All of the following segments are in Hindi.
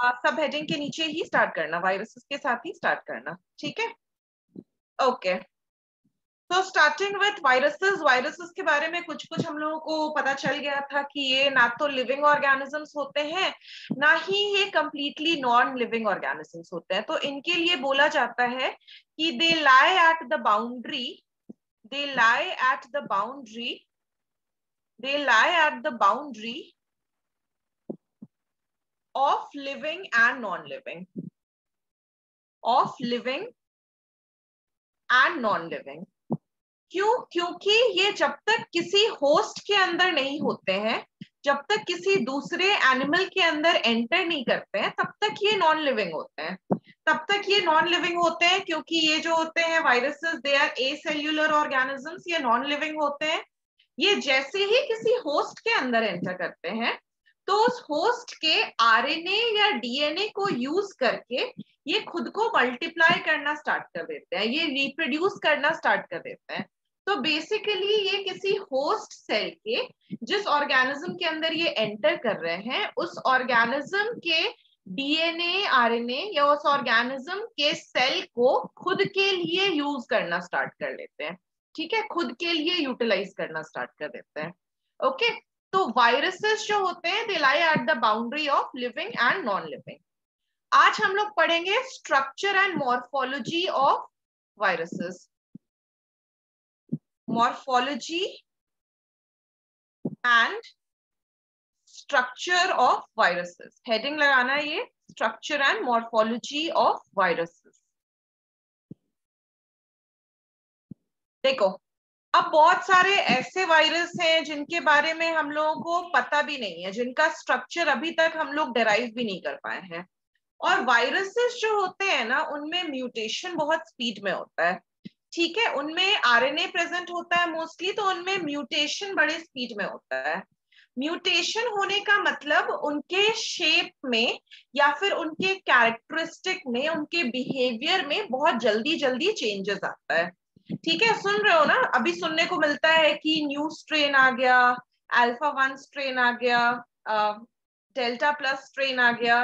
सब हेडिंग के नीचे ही स्टार्ट करना वायरसेस के साथ ही स्टार्ट करना, ठीक है? ओके तो स्टार्टिंग विथ वायरसेस वायरसेस के बारे में कुछ कुछ हम लोगों को पता चल गया था कि ये ना तो लिविंग ऑर्गेनिजम्स होते हैं, ना ही ये कंप्लीटली नॉन लिविंग ऑर्गेनिजम्स होते हैं। तो इनके लिए बोला जाता है कि they lie at the boundary they lie at the boundary they lie at the boundary of living and non-living. Of living and non-living. क्यों, क्योंकि ये जब तक किसी होस्ट के अंदर नहीं होते हैं, जब तक किसी दूसरे एनिमल के अंदर एंटर नहीं करते हैं, तब तक ये नॉन लिविंग होते हैं। तब तक ये नॉन लिविंग होते हैं क्योंकि ये जो होते हैं viruses they are acellular organisms ये नॉन लिविंग होते हैं। ये जैसे ही किसी होस्ट के अंदर एंटर करते हैं तो उस होस्ट के आरएनए या डीएनए को यूज़ करके ये खुद को मल्टीप्लाई करना स्टार्ट कर देते हैं, ये रिप्रोड्यूस करना स्टार्ट कर देते हैं। तो बेसिकली ये किसी होस्ट सेल के जिस ऑर्गेनिज्म के अंदर ये एंटर कर रहे हैं, उस ऑर्गेनिज्म के डीएनए आरएनए या उस ऑर्गेनिज्म के सेल को खुद के लिए यूज़ करना स्टार्ट कर लेते हैं। ठीक है? खुद के लिए यूटिलाइज करना स्टार्ट कर देते हैं। Okay okay? तो वायरसेस जो होते हैं they lie at the boundary of living and non living आज हम लोग पढ़ेंगे structure and morphology of viruses morphology and structure of viruses heading लगाना है ये structure and morphology of viruses देखो अब बहुत सारे ऐसे वायरस हैं जिनके बारे में हम लोगों को पता भी नहीं है, जिनका स्ट्रक्चर अभी तक हम लोग डेराइव भी नहीं कर पाए हैं। और वायरसेस जो होते हैं ना, उनमें म्यूटेशन बहुत स्पीड में होता है। ठीक है, उनमें आरएनए प्रेजेंट होता है मोस्टली तो उनमें म्यूटेशन बड़े स्पीड में होता है। म्यूटेशन होने का मतलब उनके शेप में या फिर उनके कैरेक्टरिस्टिक में, उनके बिहेवियर में बहुत जल्दी जल्दी चेंजेस आता है। ठीक है सुन रहे हो ना? अभी सुनने को मिलता है कि न्यू स्ट्रेन आ गया अल्फ़ा वन स्ट्रेन आ गया डेल्टा प्लस स्ट्रेन आ गया।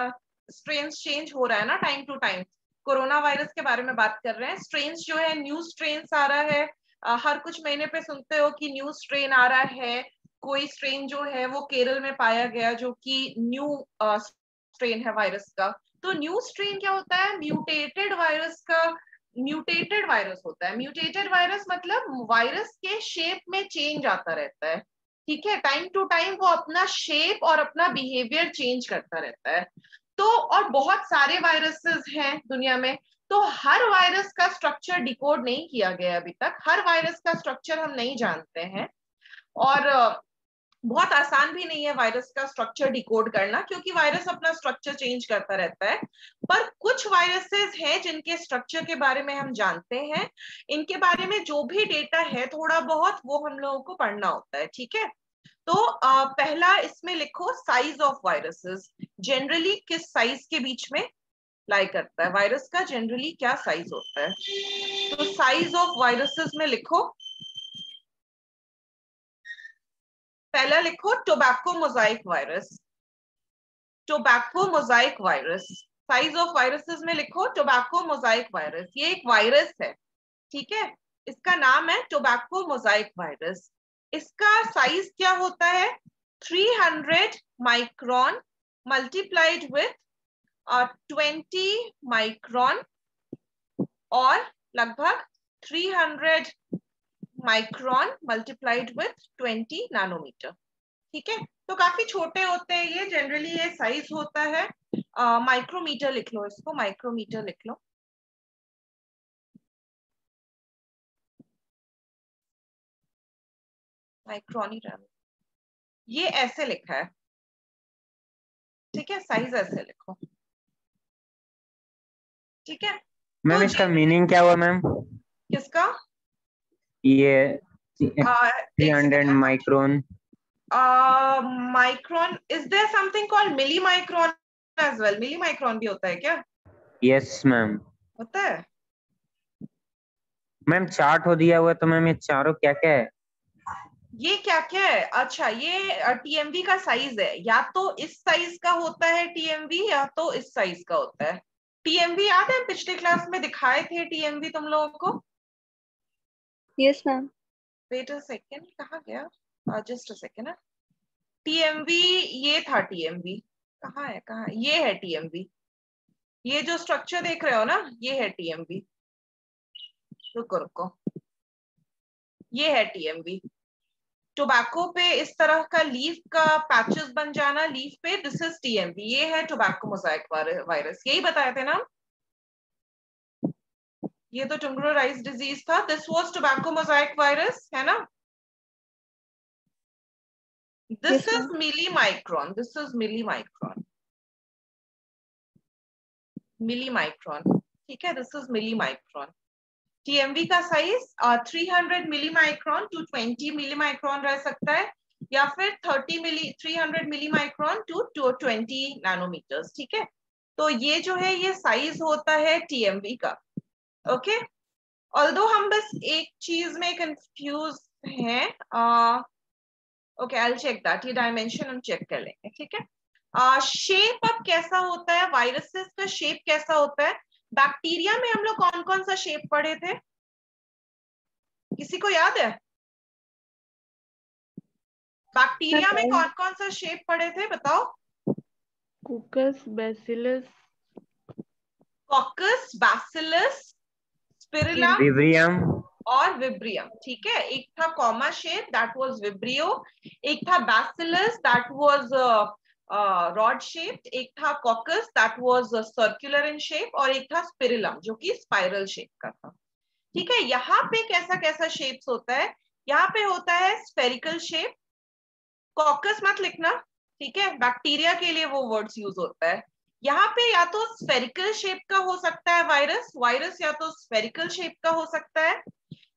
स्ट्रेन चेंज हो रहा है ना time to time corona virus के बारे में बात कर रहे हैं। स्ट्रेन जो है न्यू स्ट्रेन आ रहा है। uh, हर कुछ महीने पे सुनते हो कि न्यू स्ट्रेन आ रहा है। कोई स्ट्रेन जो है वो केरल में पाया गया जो कि न्यू स्ट्रेन है वायरस का। तो न्यू स्ट्रेन क्या होता है? म्यूटेटेड वायरस का म्यूटेटेड वायरस होता है। म्यूटेटेड वायरस मतलब वायरस के शेप में चेंज आता रहता है। ठीक है? टाइम टू टाइम वो अपना शेप और अपना बिहेवियर चेंज करता रहता है। तो और बहुत सारे वायरसेस हैं दुनिया में। तो हर वायरस का स्ट्रक्चर डिकोड नहीं किया गया अभी तक। हर वायरस का स्ट्रक्चर हम नहीं जानते हैं। और बहुत आसान भी नहीं है वायरस का स्ट्रक्चर डिकोड करना क्योंकि वायरस अपना स्ट्रक्चर चेंज करता रहता है। पर कुछ वायरसेस हैं जिनके स्ट्रक्चर के बारे में हम जानते हैं। इनके बारे में जो भी डेटा है थोड़ा बहुत वो हम लोगों को पढ़ना होता है ठीक है? तो आ, पहला इसमें लिखो साइज़ ऑफ़ वायरसेस जनरली किस साइज़ के बीच में लाई करता है? वायरस का जनरली क्या साइज़ होता है? तो साइज़ ऑफ़ वायरसेस में लिखो पहला लिखो tobacco mosaic virus tobacco mosaic virus size of viruses में लिखो टोबैको मोजाइक वायरस ये एक वायरस है, ठीक है? इसका नाम है टोबैको मोजाइक वायरस इसका साइज़ क्या होता है? 300 micron multiplied with twenty micron और लगभग 300 माइक्रोन मल्टीप्लाइड विथ 20 नैनोमीटर ठीक है? तो काफ़ी छोटे होते हैं ये जनरली ये साइज़ होता है। माइक्रोमीटर लिख लो इसको माइक्रोमीटर लिख लो। माइक्रोनी ये ऐसे लिखा है। ठीक है? साइज़ ऐसे लिखो। ठीक है? मैम तो इसका मीनिंग क्या हुआ मैम? किसका? ये three hundred micron micron is there something called milli micron as well milli micron भी होता है क्या? यस मैम होता है? मैम चार्ट हो दिया हुआ तो मैम ये चारों क्या क्या है? ये क्या क्या है? अच्छा ये टीएमवी का साइज़ है। या तो इस साइज़ का होता है टीएमवी या तो इस साइज़ का होता है। टीएमवी याद है पिछले क्लास में दिखाए थे टीएमवी तुम लोगों को? Yes ma'am wait a second कहाँ गया? जस्ट अ सेकंड टीएमवी ये था टीएमवी कहाँ है, कहाँ? ये है टीएमवी ये जो स्ट्रक्चर देख रहे हो ना, ये है टीएमवी रुको रुको। ये है टीएमवी टोबैको पे इस तरह का लीफ का पैचेस बन जाना लीफ पे दिस इज़ टीएमवी ये है टोबैको मोजाइक वायरस यही बताए थे ना? ये तो टुंगरो राइस डिज़ीज़ था। This was tobacco mosaic virus है ना? This is milli micron this is milli micron milli micron ठीक है this is milli micron TMV का size three hundred milli micron to twenty milli micron रह सकता है या फिर thirty milli three hundred milli micron to to twenty nanometers ठीक है? तो ये जो है ये साइज़ होता है टीएमवी का। ओके ऑल्दो हम बस एक चीज़ में कंफ्यूज हैं ओके आई चेक दैट ये डायमेंशन हम चेक कर लेंगे ठीक है? शेप uh, अब कैसा होता है? वायरसेस का शेप कैसा होता है? बैक्टीरिया में हम लोग कौन कौन सा शेप पढ़े थे? किसी को याद है? बैक्टीरिया में कौन कौन सा शेप पढ़े थे? बताओ। Coccus bacillus coccus bacillus spirilla vibrium और विब्रियम ठीक है? एक था comma shape that was vibrio. एक था bacillus that was rod shaped एक था coccus that was circular in shape और एक था स्पिरिलम जो कि स्पाइरल शेप का था। ठीक है? यहाँ पे कैसा कैसा शेप्स होता है? यहाँ पे होता है स्पेरिकल शेप कॉकस मत लिखना ठीक है? बैक्टीरिया के लिए वो वर्ड्स यूज़ होता है। यहाँ पे या तो स्पेरिकल शेप का हो सकता है वायरस वायरस या तो स्पेरिकल शेप का हो सकता है,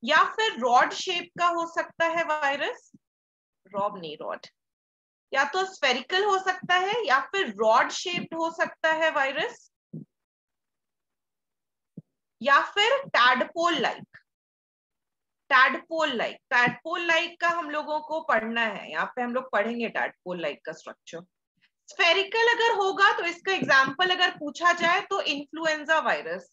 या फिर रॉड शेप का हो सकता है वायरस रॉब नहीं रॉड या तो स्फेरिकल हो सकता है या फिर रॉड शेप्ड हो सकता है वायरस या फिर tadpole like tadpole like tadpole like का हम लोगों को पढ़ना है. यहाँ पे हम लोग पढ़ेंगे टैडपोल लाइक का स्ट्रक्चर स्फेरिकल अगर होगा तो इसका एग्ज़ाम्पल अगर पूछा जाए तो इन्फ्लुएंजा वायरस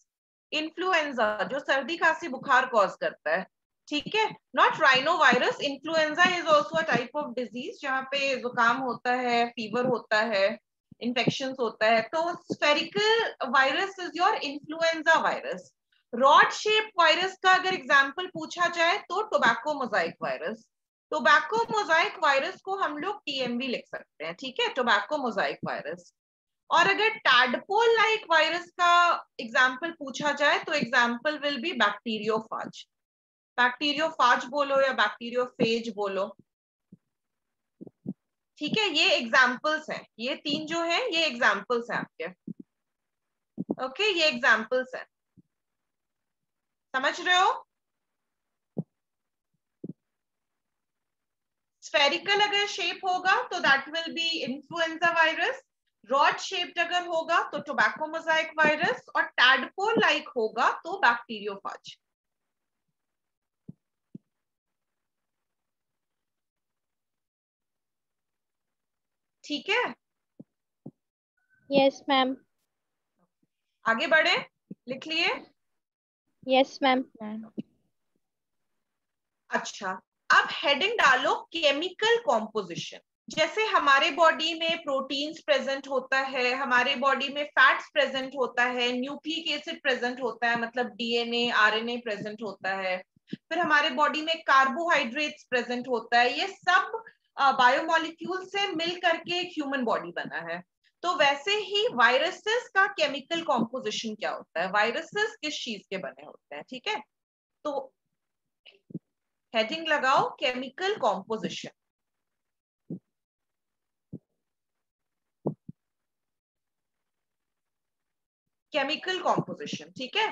इन्फ्लुएंजा जो सर्दी, खांसी, बुखार कॉज करता है, ठीक है? Not rhino virus influenza is also type of disease जहाँ पे जुकाम होता है फीवर होता है इन्फेक्शन होता है। तो spherical virus is your influenza virus rod shape virus का अगर एग्ज़ाम्पल पूछा जाए तो tobacco mosaic virus tobacco mosaic virus को हम लोग टीएमवी लिख सकते हैं ठीक है? टोबैको मोजाइक वायरस और अगर टैडपोल लाइक वायरस का एग्ज़ाम्पल पूछा जाए तो example will be bacteriophage bacteriophage बोलो या बैक्टीरियोफेज बोलो। ठीक है? ये एग्जाम्पल्स हैं। ये तीन जो है ये एग्जाम्पल्स हैं आपके। ओके okay, ये एग्जाम्पल्स हैं। समझ रहे हो? स्फेरिकल अगर शेप होगा तो that will be influenza virus rod shaped अगर होगा तो टोबैको मोजाइक वायरस और टैडपोल लाइक होगा तो बैक्टीरियोफाज ठीक है? यस मैम आगे बढ़े लिख लिए? यस मैम अच्छा अब हेडिंग डालो केमिकल कॉम्पोजिशन जैसे हमारे बॉडी में प्रोटीन्स प्रेजेंट होता है, हमारे बॉडी में फैट्स प्रेजेंट होता है न्यूक्लिक एसिड प्रेजेंट होता है मतलब डीएनए आरएनए प्रेजेंट होता है। फिर हमारे बॉडी में कार्बोहाइड्रेट्स प्रेजेंट होता है। ये सब बायोमोलिक्यूल से मिल करके एक ह्यूमन बॉडी बना है। तो वैसे ही वायरसेस का केमिकल कॉम्पोजिशन क्या होता है? वायरसेस किस चीज़ के बने होते हैं? ठीक है? तो हेडिंग लगाओ केमिकल कॉम्पोजिशन केमिकल कॉम्पोजिशन ठीक है?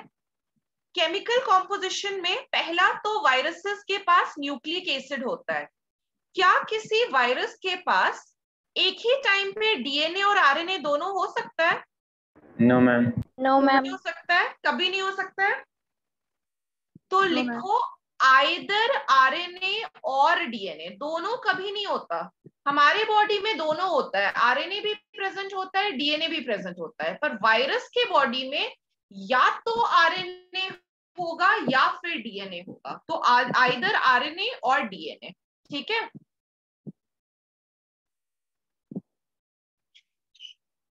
केमिकल कॉम्पोजिशन में पहला तो वायरसेस के पास न्यूक्लिक एसिड होता है। क्या किसी वायरस के पास एक ही टाइम पे डीएनए और आरएनए दोनों हो सकता है? नो मैम नो मैम हो सकता है? कभी नहीं हो सकता है? तो no, लिखो आइदर, आरएनए और डीएनए, दोनों कभी नहीं होता। हमारे बॉडी में दोनों होता है। आरएनए भी प्रेजेंट होता है, डीएनए भी प्रेजेंट होता है। पर वायरस के बॉडी में या तो आरएनए होगा या फिर डीएनए होगा। तो आइदर, आरएनए और डीएनए। ठीक है?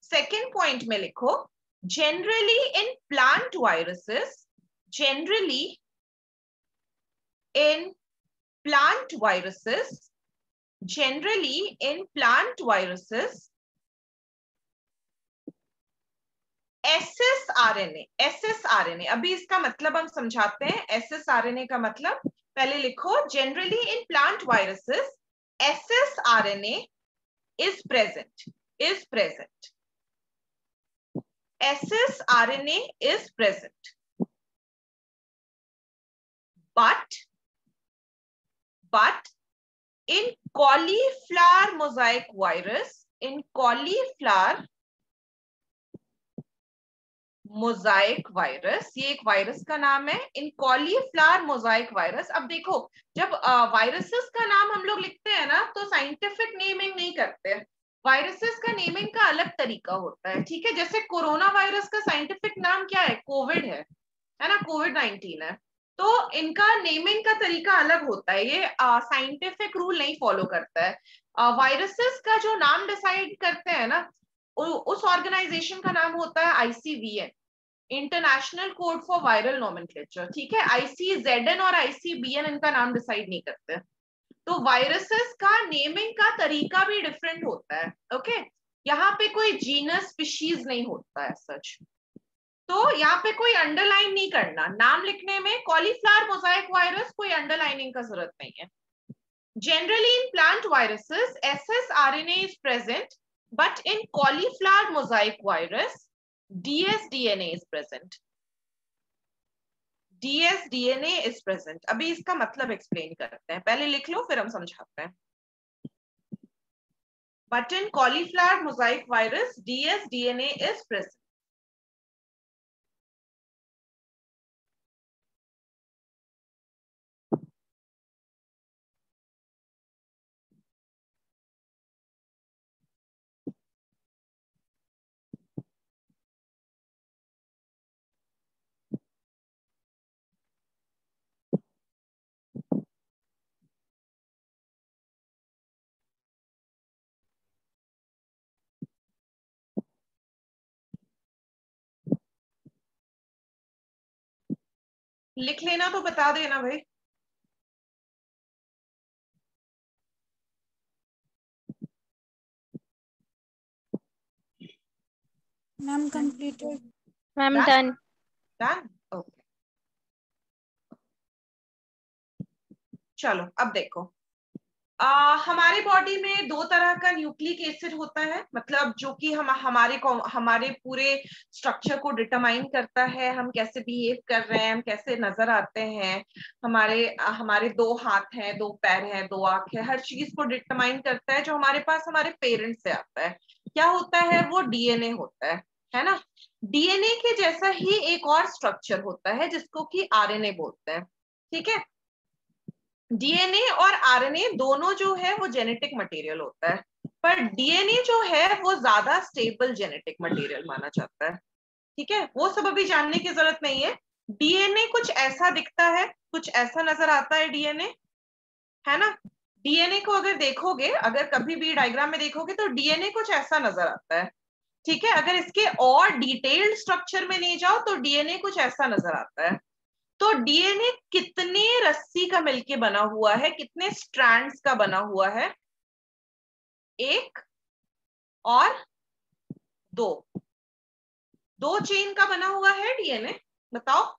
सेकेंड पॉइंट में लिखो। Generally in plant viruses generally in plant viruses generally in plant viruses S S R N S S R N A अभी इसका मतलब हम समझाते हैं ए का मतलब पहले लिखो generally in plant viruses S S R N A is present is present S S R N A is present but but in cauliflower mosaic virus, in cauliflower mosaic virus ये एक वायरस का नाम है इन कॉलीफ्लावर मोजाइक वायरस अब देखो, जब वायरसेस का नाम हम लोग लिखते हैं ना तो साइंटिफिक नेमिंग नहीं करते वायरसेस का नेमिंग का अलग तरीका होता है, ठीक है? जैसे कोरोना वायरस का साइंटिफिक नाम क्या है? कोविड है। है ना? कोविड नाइनटीन है। तो इनका नेमिंग का तरीका अलग होता है। ये साइंटिफिक रूल नहीं फॉलो करता है। वायरसेस का जो नाम डिसाइड करते हैं ना उस ऑर्गेनाइजेशन का नाम होता है ICVN international code for viral nomenclature ठीक है? आईसीजेडएन और आईसीबीएन इनका नाम डिसाइड नहीं करते। तो वायरसेस का नेमिंग का तरीका भी डिफरेंट होता है ओके okay? यहाँ पे कोई जीनस स्पीशीज नहीं होता है सच तो यहाँ पे कोई अंडरलाइन नहीं करना नाम लिखने में कॉलीफ्लावर मोजाइक वायरस कोई अंडरलाइनिंग का ज़रूरत नहीं है generally in plant viruses S is present but in cauliflower mosaic virus dsDNA is present. dsDNA is present. अभी इसका मतलब एक्सप्लेन करते हैं पहले लिख लो फिर हम समझाते हैं But in cauliflower mosaic virus, dsDNA is present. लिख लेना तो बता देना भाई। Ma'am completed. Ma'am done. Done okay चलो अब देखो। आ, हमारे बॉडी में दो तरह का न्यूक्लिक एसिड होता है मतलब जो कि हम हमारे हमारे पूरे स्ट्रक्चर को डिटरमाइन करता है हम कैसे बिहेव कर रहे हैं हम कैसे नज़र आते हैं हमारे हमारे दो हाथ हैं दो पैर हैं दो आँख है हर चीज़ को डिटरमाइन करता है जो हमारे पास हमारे पेरेंट्स से आता है। क्या होता है? वो डीएनए होता है है ना? डीएनए के जैसा ही एक और स्ट्रक्चर होता है जिसको कि आरएनए बोलते हैं ठीक है? डीएनए और आरएनए दोनों जो है वो जेनेटिक मटेरियल होता है। पर डीएनए जो है वो ज़्यादा स्टेबल जेनेटिक मटेरियल माना जाता है। ठीक है? वो सब अभी जानने की ज़रूरत नहीं है। डीएनए कुछ ऐसा दिखता है, कुछ ऐसा नज़र आता है डीएनए, है ना? डीएनए को अगर देखोगे, अगर कभी भी डायग्राम में देखोगे तो डीएनए कुछ ऐसा नज़र आता है। ठीक है? अगर इसके और डिटेल्ड स्ट्रक्चर में नहीं जाओ तो डीएनए कुछ ऐसा नज़र आता है। तो डीएनए कितने रस्सी का मिलके बना हुआ है? कितने स्ट्रैंड्स का बना हुआ है? एक और दो। दो चेन का बना हुआ है डीएनए बताओ।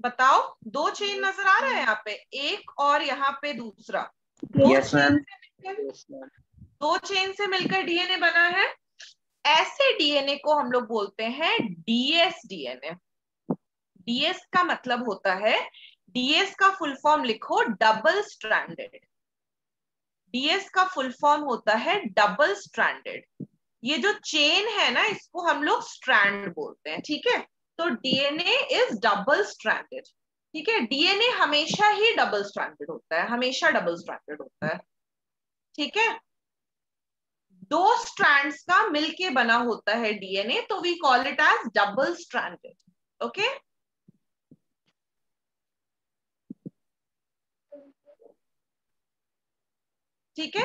बताओ दो चेन नज़र आ रहा है यहाँ पे। एक और यहाँ पे दूसरा। दो yes, चेन से मिलकर दो चेन से मिलकर डीएनए बना है। ऐसे डीएनए को हम लोग बोलते हैं डीएस डीएनए डीएस का मतलब होता है डीएस का फुल फॉर्म लिखो डबल स्ट्रैंडेड डीएस का फुल फॉर्म होता है डबल स्ट्रैंडेड ये जो चेन है ना, इसको हम लोग स्ट्रैंड बोलते हैं, ठीक है? तो डीएनए इज़ डबल स्ट्रैंडेड ठीक है? डीएनए हमेशा ही डबल स्ट्रैंडेड होता है, हमेशा डबल स्ट्रैंडेड होता है. ठीक है? दो स्ट्रैंड्स का मिलके बना होता है डीएनए तो we call it as double stranded okay ठीक है?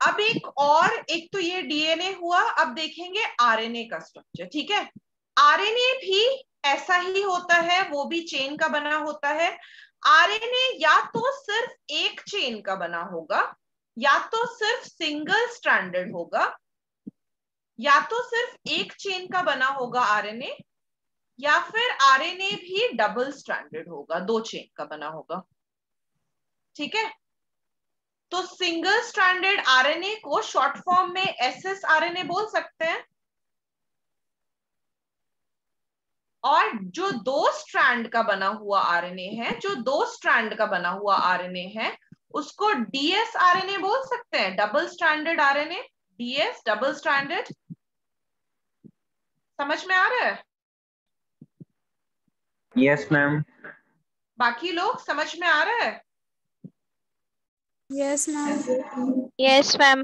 अब एक और एक तो ये डीएनए हुआ अब देखेंगे आरएनए का स्ट्रक्चर ठीक है? आरएनए भी ऐसा ही होता है वो भी चेन का बना होता है। आरएनए या तो सिर्फ़ एक चेन का बना होगा या तो सिर्फ़ सिंगल स्ट्रैंडेड होगा या तो सिर्फ़ एक चेन का बना होगा आरएनए या फिर आरएनए भी डबल स्ट्रैंडेड होगा दो चेन का बना होगा। ठीक है? तो सिंगल स्ट्रैंडेड आरएनए को शॉर्ट फॉर्म में एस एस आरएनए बोल सकते हैं? और जो दो स्ट्रैंड का बना हुआ आरएनए है जो दो स्ट्रैंड का बना हुआ आरएनए है उसको डीएस आरएनए बोल सकते हैं? Double stranded RNA? DS double stranded? समझ में आ रहा है? यस मैम बाकी लोग समझ में आ रहा है? यस मैम यस मैम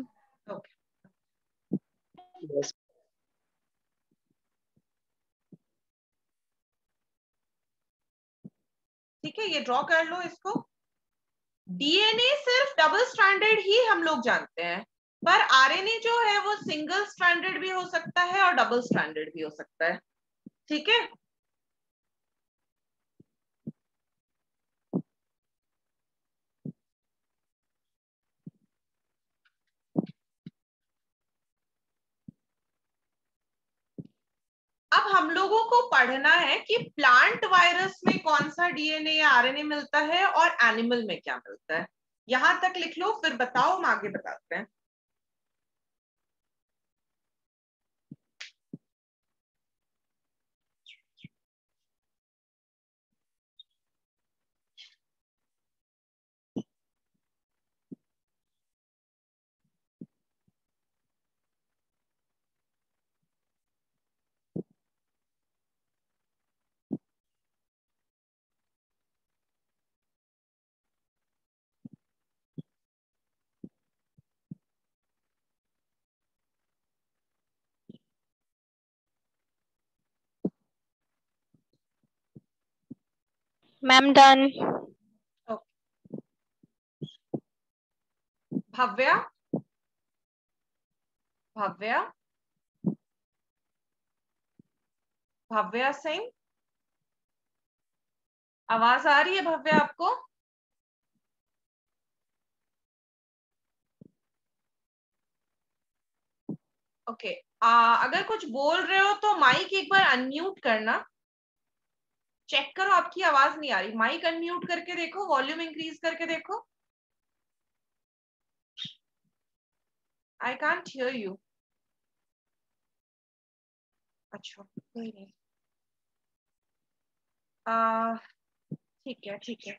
ठीक है ये ड्रॉ कर लो इसको। डीएनए सिर्फ़ डबल स्टैंडर्ड ही हम लोग जानते हैं पर आरएनए जो है वो सिंगल स्टैंडर्ड भी हो सकता है और डबल स्टैंडर्ड भी हो सकता है। ठीक है? अब हम लोगों को पढ़ना है कि प्लांट वायरस में कौन सा डीएनए या आरएनए मिलता है और एनिमल में क्या मिलता है? यहाँ तक लिख लो, फिर बताओ, हम आगे बताते हैं। मैम डन भव्या भव्या भव्या सिंह आवाज़ आ रही है भव्या आपको? Okay okay. अगर कुछ बोल रहे हो तो माइक एक बार अनम्यूट करना। चेक करो, आपकी आवाज़ नहीं आ रही। माइक अनम्यूट करके देखो वॉल्यूम इंक्रीज करके देखो। आई कांट हियर यू अच्छा कोई नहीं। ठीक है ठीक है।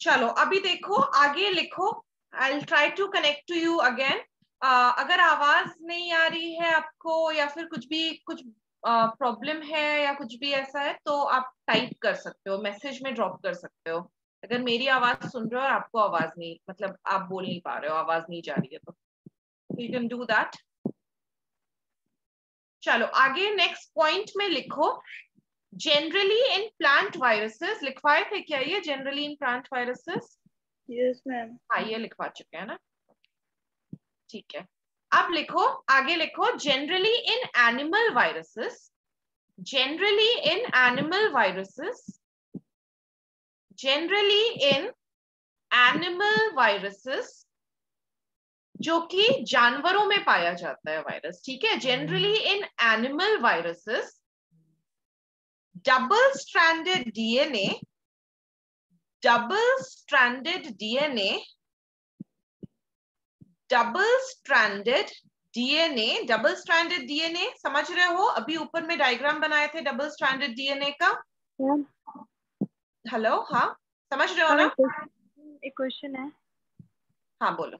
चलो, अभी देखो, आगे लिखो। I try to connect to you again अगर आवाज़ नहीं आ रही है आपको, या फिर कुछ भी, कुछ प्रॉब्लम है या कुछ भी ऐसा है तो आप टाइप कर सकते हो मैसेज में ड्रॉप कर सकते हो। अगर मेरी आवाज़ सुन रहे हो और आपको आवाज़ नहीं मतलब आप बोल नहीं पा रहे हो आवाज़ नहीं जा रही है तो। यू कैन डू दैट चलो आगे नेक्स्ट पॉइंट में लिखो। जनरली इन प्लांट वायरसेस लिखवाए थे क्या ये? Generally in plant viruses yes ma'am हाँ ये लिखवा चुके हैं ना। ठीक है। अब लिखो, आगे लिखो generally in animal viruses generally in animal viruses generally in animal viruses जो कि जानवरों में पाया जाता है वायरस ठीक है? Generally in animal viruses double stranded DNA double stranded DNA double stranded DNA double stranded DNA समझ रहे हो? अभी ऊपर में डायग्राम बनाए थे डबल स्ट्रैंडेड डीएनए का। Hello yeah. हाँ समझ रहे हो ना? एक क्वेश्चन है। हाँ बोलो।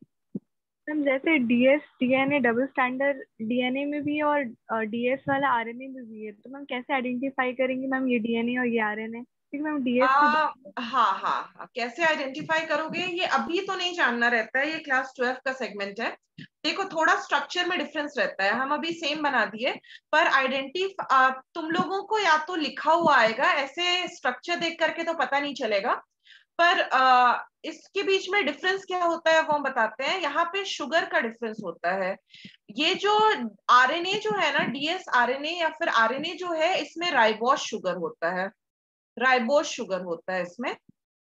मैम जैसे DS DNA double standard DNA में भी है और डीएस वाला आरएनए में भी है तो मैम कैसे आइडेंटिफाई करेंगे मैम ये डीएनए और ये आरएनए मैम डीएस हाँ हाँ हाँ। कैसे आइडेंटिफाई करोगे? ये अभी तो नहीं जानना रहता है। ये क्लास ट्वेल्व का सेगमेंट है। देखो थोड़ा स्ट्रक्चर में डिफरेंस रहता है। हम अभी सेम बना दिए। पर आइडेंटिफ तुम लोगों को या तो लिखा हुआ आएगा। ऐसे स्ट्रक्चर देख करके तो पता नहीं चलेगा। पर आ, इसके बीच में डिफरेंस क्या होता है वो हम बताते हैं। यहाँ पे शुगर का डिफरेंस होता है। ये जो आरएनए जो है ना डीएस आरएनए या फिर आरएनए जो है इसमें राइबोस शुगर होता है। राइबोस शुगर होता है इसमें,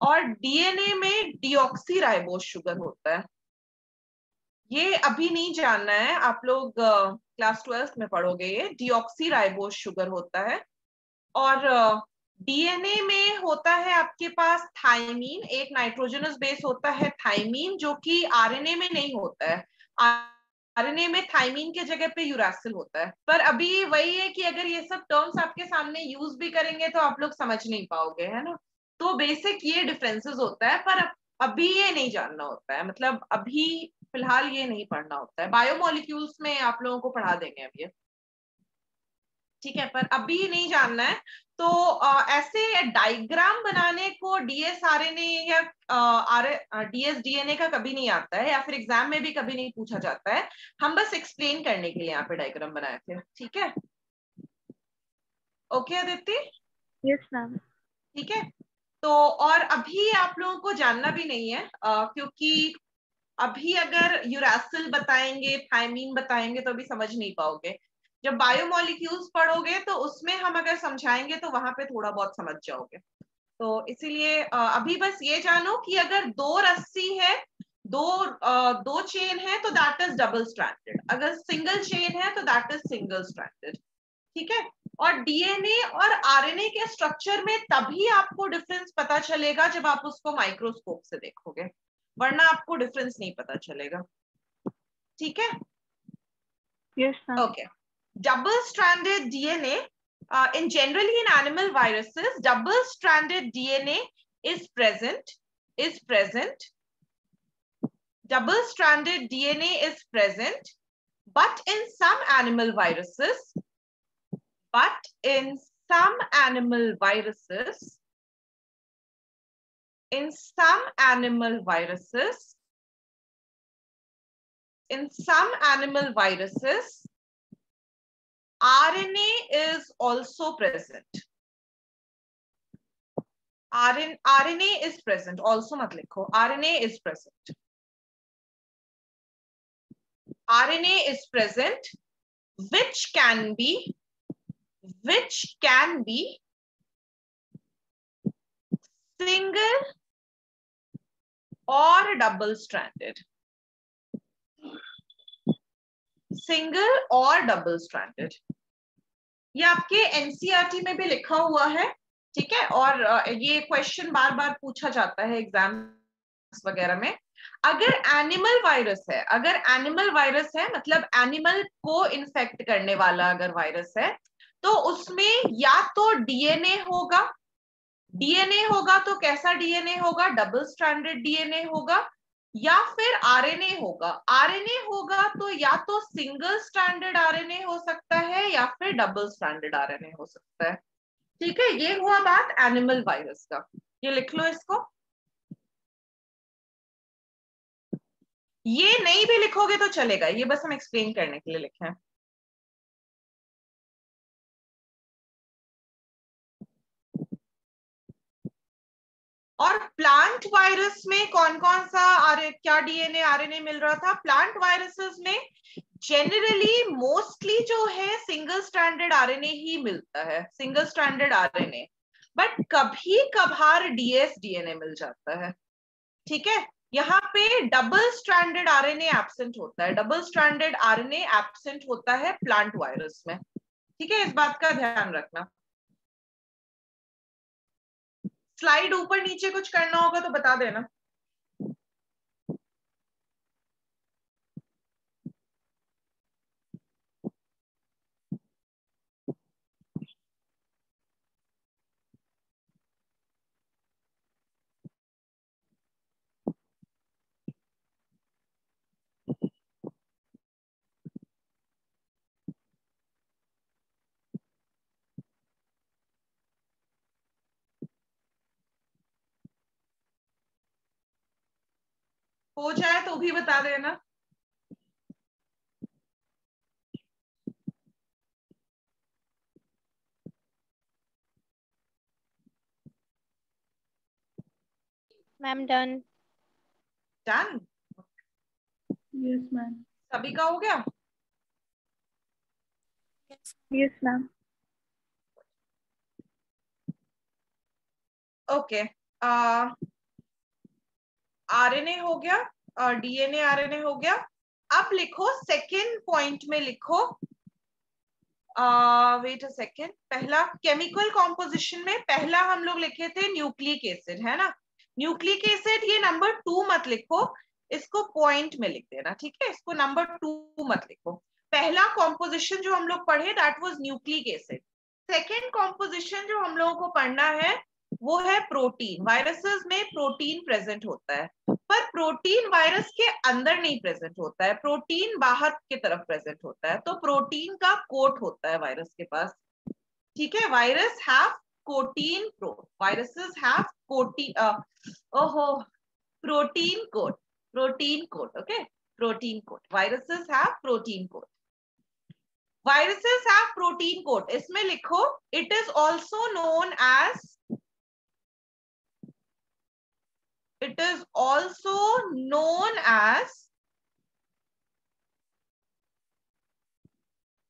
और डीएनए में डिऑक्सी राइबोस शुगर होता है। ये अभी नहीं जानना है, आप लोग क्लास ट्वेल्थ में पढ़ोगे ये डिऑक्सी राइबोस शुगर होता है, और डीएनए में होता है आपके पास थाइमीन एक नाइट्रोजनस बेस होता है थाइमीन जो कि आरएनए में नहीं होता है। आरएनए में थाइमीन के जगह पे यूरासिल होता है। पर अभी वही है कि अगर ये सब टर्म्स आपके सामने यूज़ भी करेंगे तो आप लोग समझ नहीं पाओगे, है ना? तो बेसिक ये डिफरेंसेस होता है, पर अभी ये नहीं जानना होता है। मतलब अभी फ़िलहाल ये नहीं पढ़ना होता है। बायोमोलिक्यूल्स में आप लोगों को पढ़ा देंगे अभी ठीक है पर अभी नहीं जानना है। तो आ, ऐसे डायग्राम बनाने को डीएसआरएनए या आर डीएस डीएनए का कभी नहीं आता है या फिर एग्ज़ाम में भी कभी नहीं पूछा जाता है। हम बस एक्सप्लेन करने के लिए यहाँ पे डायग्राम बनाए थे। ठीक है? ओके अदिति यस मैम ठीक है? तो और अभी आप लोगों को जानना भी नहीं है आ, क्योंकि अभी अगर यूरासिल बताएँगे थाइमीन बताएँगे तो अभी समझ नहीं पाओगे। जब बायोमोलिक्यूल्स पढ़ोगे तो उसमें हम अगर समझाएँगे तो वहाँ पे थोड़ा बहुत समझ जाओगे। तो इसीलिए अभी बस ये जानो कि अगर दो रस्सी है दो दो चेन है तो दैट इज़ डबल स्ट्रैंडेड अगर सिंगल चेन है तो दैट इज़ सिंगल स्ट्रैंडेड ठीक है? और डीएनए और आरएनए के स्ट्रक्चर में तभी आपको डिफरेंस पता चलेगा जब आप उसको माइक्रोस्कोप से देखोगे। वरना आपको डिफरेंस नहीं पता चलेगा। ठीक है? Yes okay double-stranded DNA, uh, in generally in animal viruses, double-stranded DNA is present, is present. Double-stranded DNA is present, but in some animal viruses, but in some animal viruses, in some animal viruses, in some animal viruses, RNA is also present. RN, RNA is present. Also mat likho. RNA is present. RNA is present, which can be, which can be single or double stranded. Single और डबल स्ट्रैंडेड ये आपके एनसीआरटी e में भी लिखा हुआ है, ठीक है? और ये क्वेश्चन बार बार पूछा जाता है एग्ज़ाम वगैरह में। अगर एनिमल वायरस है, अगर एनिमल वायरस है मतलब एनिमल को इन्फेक्ट करने वाला अगर वायरस है तो उसमें या तो डीएनए होगा डीएनए होगा तो कैसा डीएनए होगा? डबल स्टैंडर्ड डीएनए होगा या फिर आरएनए होगा। आरएनए होगा तो या तो सिंगल स्टैंडर्ड आरएनए हो सकता है या फिर डबल स्टैंडर्ड आरएनए हो सकता है। ठीक है, ये हुआ बात एनिमल वायरस का। ये लिख लो इसको। ये नहीं भी लिखोगे तो चलेगा। ये बस हम एक्सप्लेन करने के लिए लिखे हैं। और प्लांट वायरस में कौन कौन सा आर, क्या डीएनए आरएनए मिल रहा था? प्लांट वायरसेस में जनरली मोस्टली जो है सिंगल स्टैंडर्ड आरएनए ही मिलता है सिंगल स्टैंडर्ड आरएनए बट कभी कभार डीएस डीएनए मिल जाता है। ठीक है? यहाँ पे डबल स्टैंडर्ड आरएनए एब्सेंट होता है। डबल स्टैंडर्ड आरएनए एब्सेंट होता है प्लांट वायरस में। ठीक है? इस बात का ध्यान रखना। स्लाइड ऊपर नीचे कुछ करना होगा तो बता देना। हो जाए तो भी बता देना। Ma'am done done yes ma'am सभी का हो गया? यस मैम ओके आरएनए हो गया डीएनए आरएनए हो गया। अब लिखो सेकेंड पॉइंट में लिखो। वेट अ सेकेंड पहला केमिकल कॉम्पोजिशन में पहला हम लोग लिखे थे न्यूक्लिक एसिड है ना? न्यूक्लिक एसिड ये नंबर टू मत लिखो, इसको पॉइंट में लिख देना, ठीक है? इसको नंबर टू मत लिखो। पहला कॉम्पोजिशन जो हम लोग पढ़े that was nucleic acid second composition जो हम लोगों को पढ़ना है वो है प्रोटीन वायरसेस में प्रोटीन प्रेजेंट होता है, पर प्रोटीन वायरस के अंदर नहीं प्रेजेंट होता है. प्रोटीन बाहर की तरफ़ प्रेजेंट होता है तो प्रोटीन का कोट होता है वायरस के पास. ठीक है? Virus have coatin pro viruses have coatin ओहो protein coat protein coat okay protein coat viruses have protein coat viruses have protein coat. इसमें लिखो, it is also known as it is also known as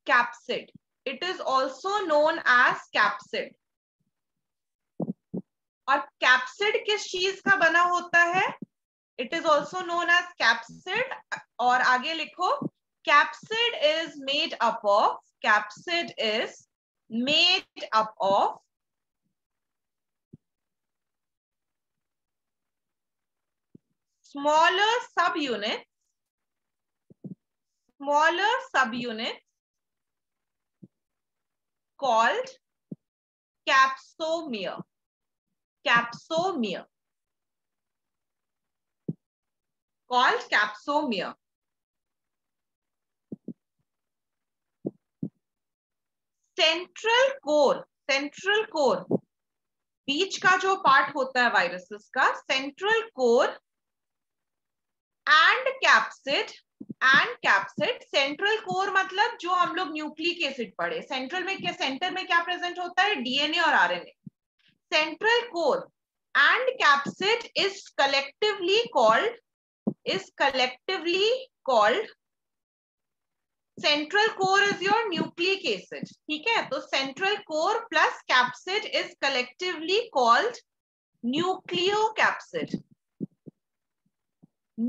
capsid it is also known as capsid और कैप्सिड किस चीज़ का बना होता है it is also known as capsid और आगे लिखो capsid is made up of capsid is made up of smaller subunits smaller subunits called capsomere capsomere called capsomere central core central core बीच का जो पार्ट होता है वायरसेस का central core and capsid and capsid central core मतलब जो हम लोग न्यूक्लिक एसिड पढ़े सेंट्रल में क्या सेंटर में क्या प्रेजेंट होता है? डीएनए और RNA central core and capsid is collectively called is collectively called central core is your nucleic acid ठीक है? तो central core plus capsid is collectively called nucleocapsid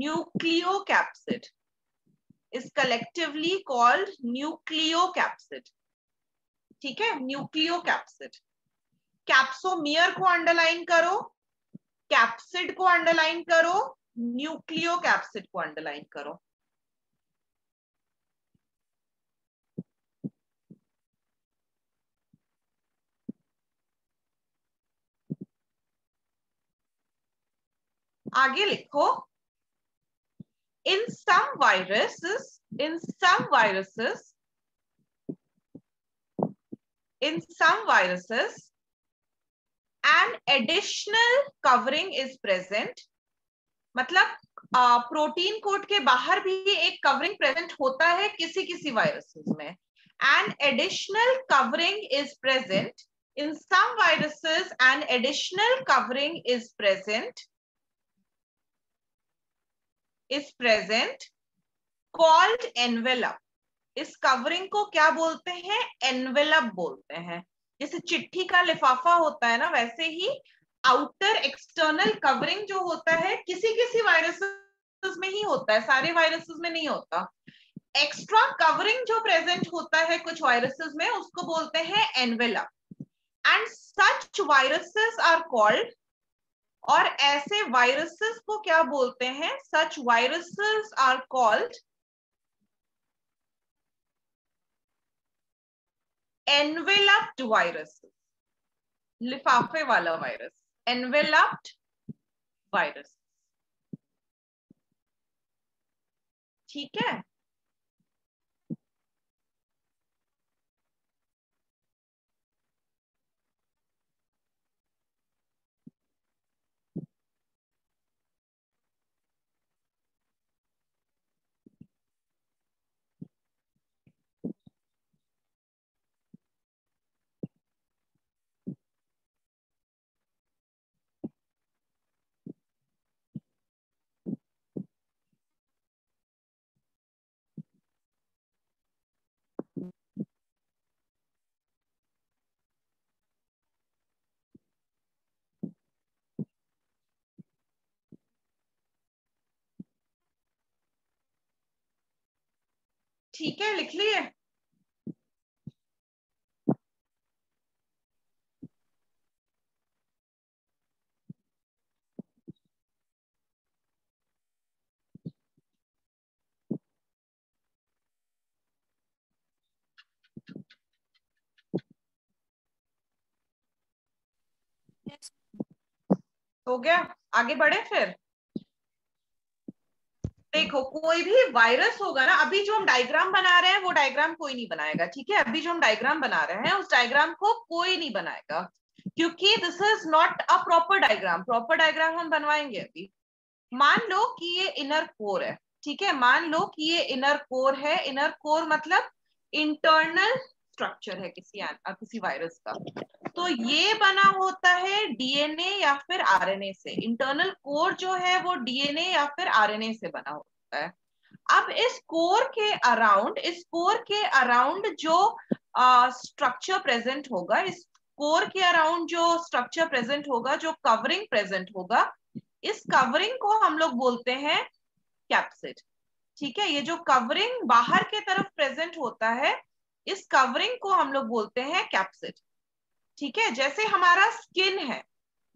nucleocapsid is collectively called nucleocapsid ठीक है? न्यूक्लियो कैप्सिड कैप्सोमियर को अंडरलाइन करो कैप्सिड को अंडरलाइन करो न्यूक्लियो कैप्सिड को अंडरलाइन करो। आगे लिखो in some viruses in some viruses in some viruses an additional covering is present मतलब प्रोटीन कोट के बाहर भी एक कवरिंग प्रेजेंट होता है किसी किसी वायरसेस में an additional covering is present in some viruses an additional covering is present is present called envelope. इस कवरिंग को क्या बोलते हैं? एनवेलप बोलते हैं। जैसे चिट्ठी का लिफाफा होता है ना, वैसे ही आउटर एक्सटर्नल कवरिंग जो होता है किसी किसी वायरसेस में ही होता है। सारे वायरसेस में नहीं होता। एक्स्ट्रा कवरिंग जो प्रेजेंट होता है कुछ वायरसेस में, उसको बोलते हैं envelope and such viruses are called और ऐसे वायरसेस को क्या बोलते हैं? Such viruses are called enveloped virus लिफाफे वाला वायरस एनवेलप्ड वायरस ठीक है? ठीक है लिख लिए? हो गया? आगे बढ़े फिर? देखो, कोई भी वायरस होगा ना, अभी जो हम डायग्राम बना रहे हैं, वो डायग्राम कोई नहीं बनाएगा, ठीक है? अभी जो हम डायग्राम बना रहे हैं, उस डायग्राम को कोई नहीं बनाएगा, क्योंकि this is not a proper diagram proper diagram हम बनवाएँगे अभी। मान लो कि ये इनर कोर है, ठीक है? मान लो कि ये इनर कोर है। इनर कोर मतलब इंटरनल स्ट्रक्चर है किसी किसी वायरस का। तो ये बना होता है डीएनए या फिर आरएनए से। इंटरनल कोर जो है वो डीएनए या फिर आरएनए से बना होता है। अब इस कोर के अराउंड इस कोर के अराउंड जो स्ट्रक्चर प्रेजेंट होगा, इस कोर के अराउंड जो स्ट्रक्चर प्रेजेंट होगा, जो कवरिंग प्रेजेंट होगा, इस कवरिंग को हम लोग बोलते हैं कैप्सिड ठीक है? ये जो कवरिंग बाहर के तरफ़ प्रेजेंट होता है, इस कवरिंग को हम लोग बोलते हैं कैप्सिड ठीक है? जैसे हमारा स्किन है,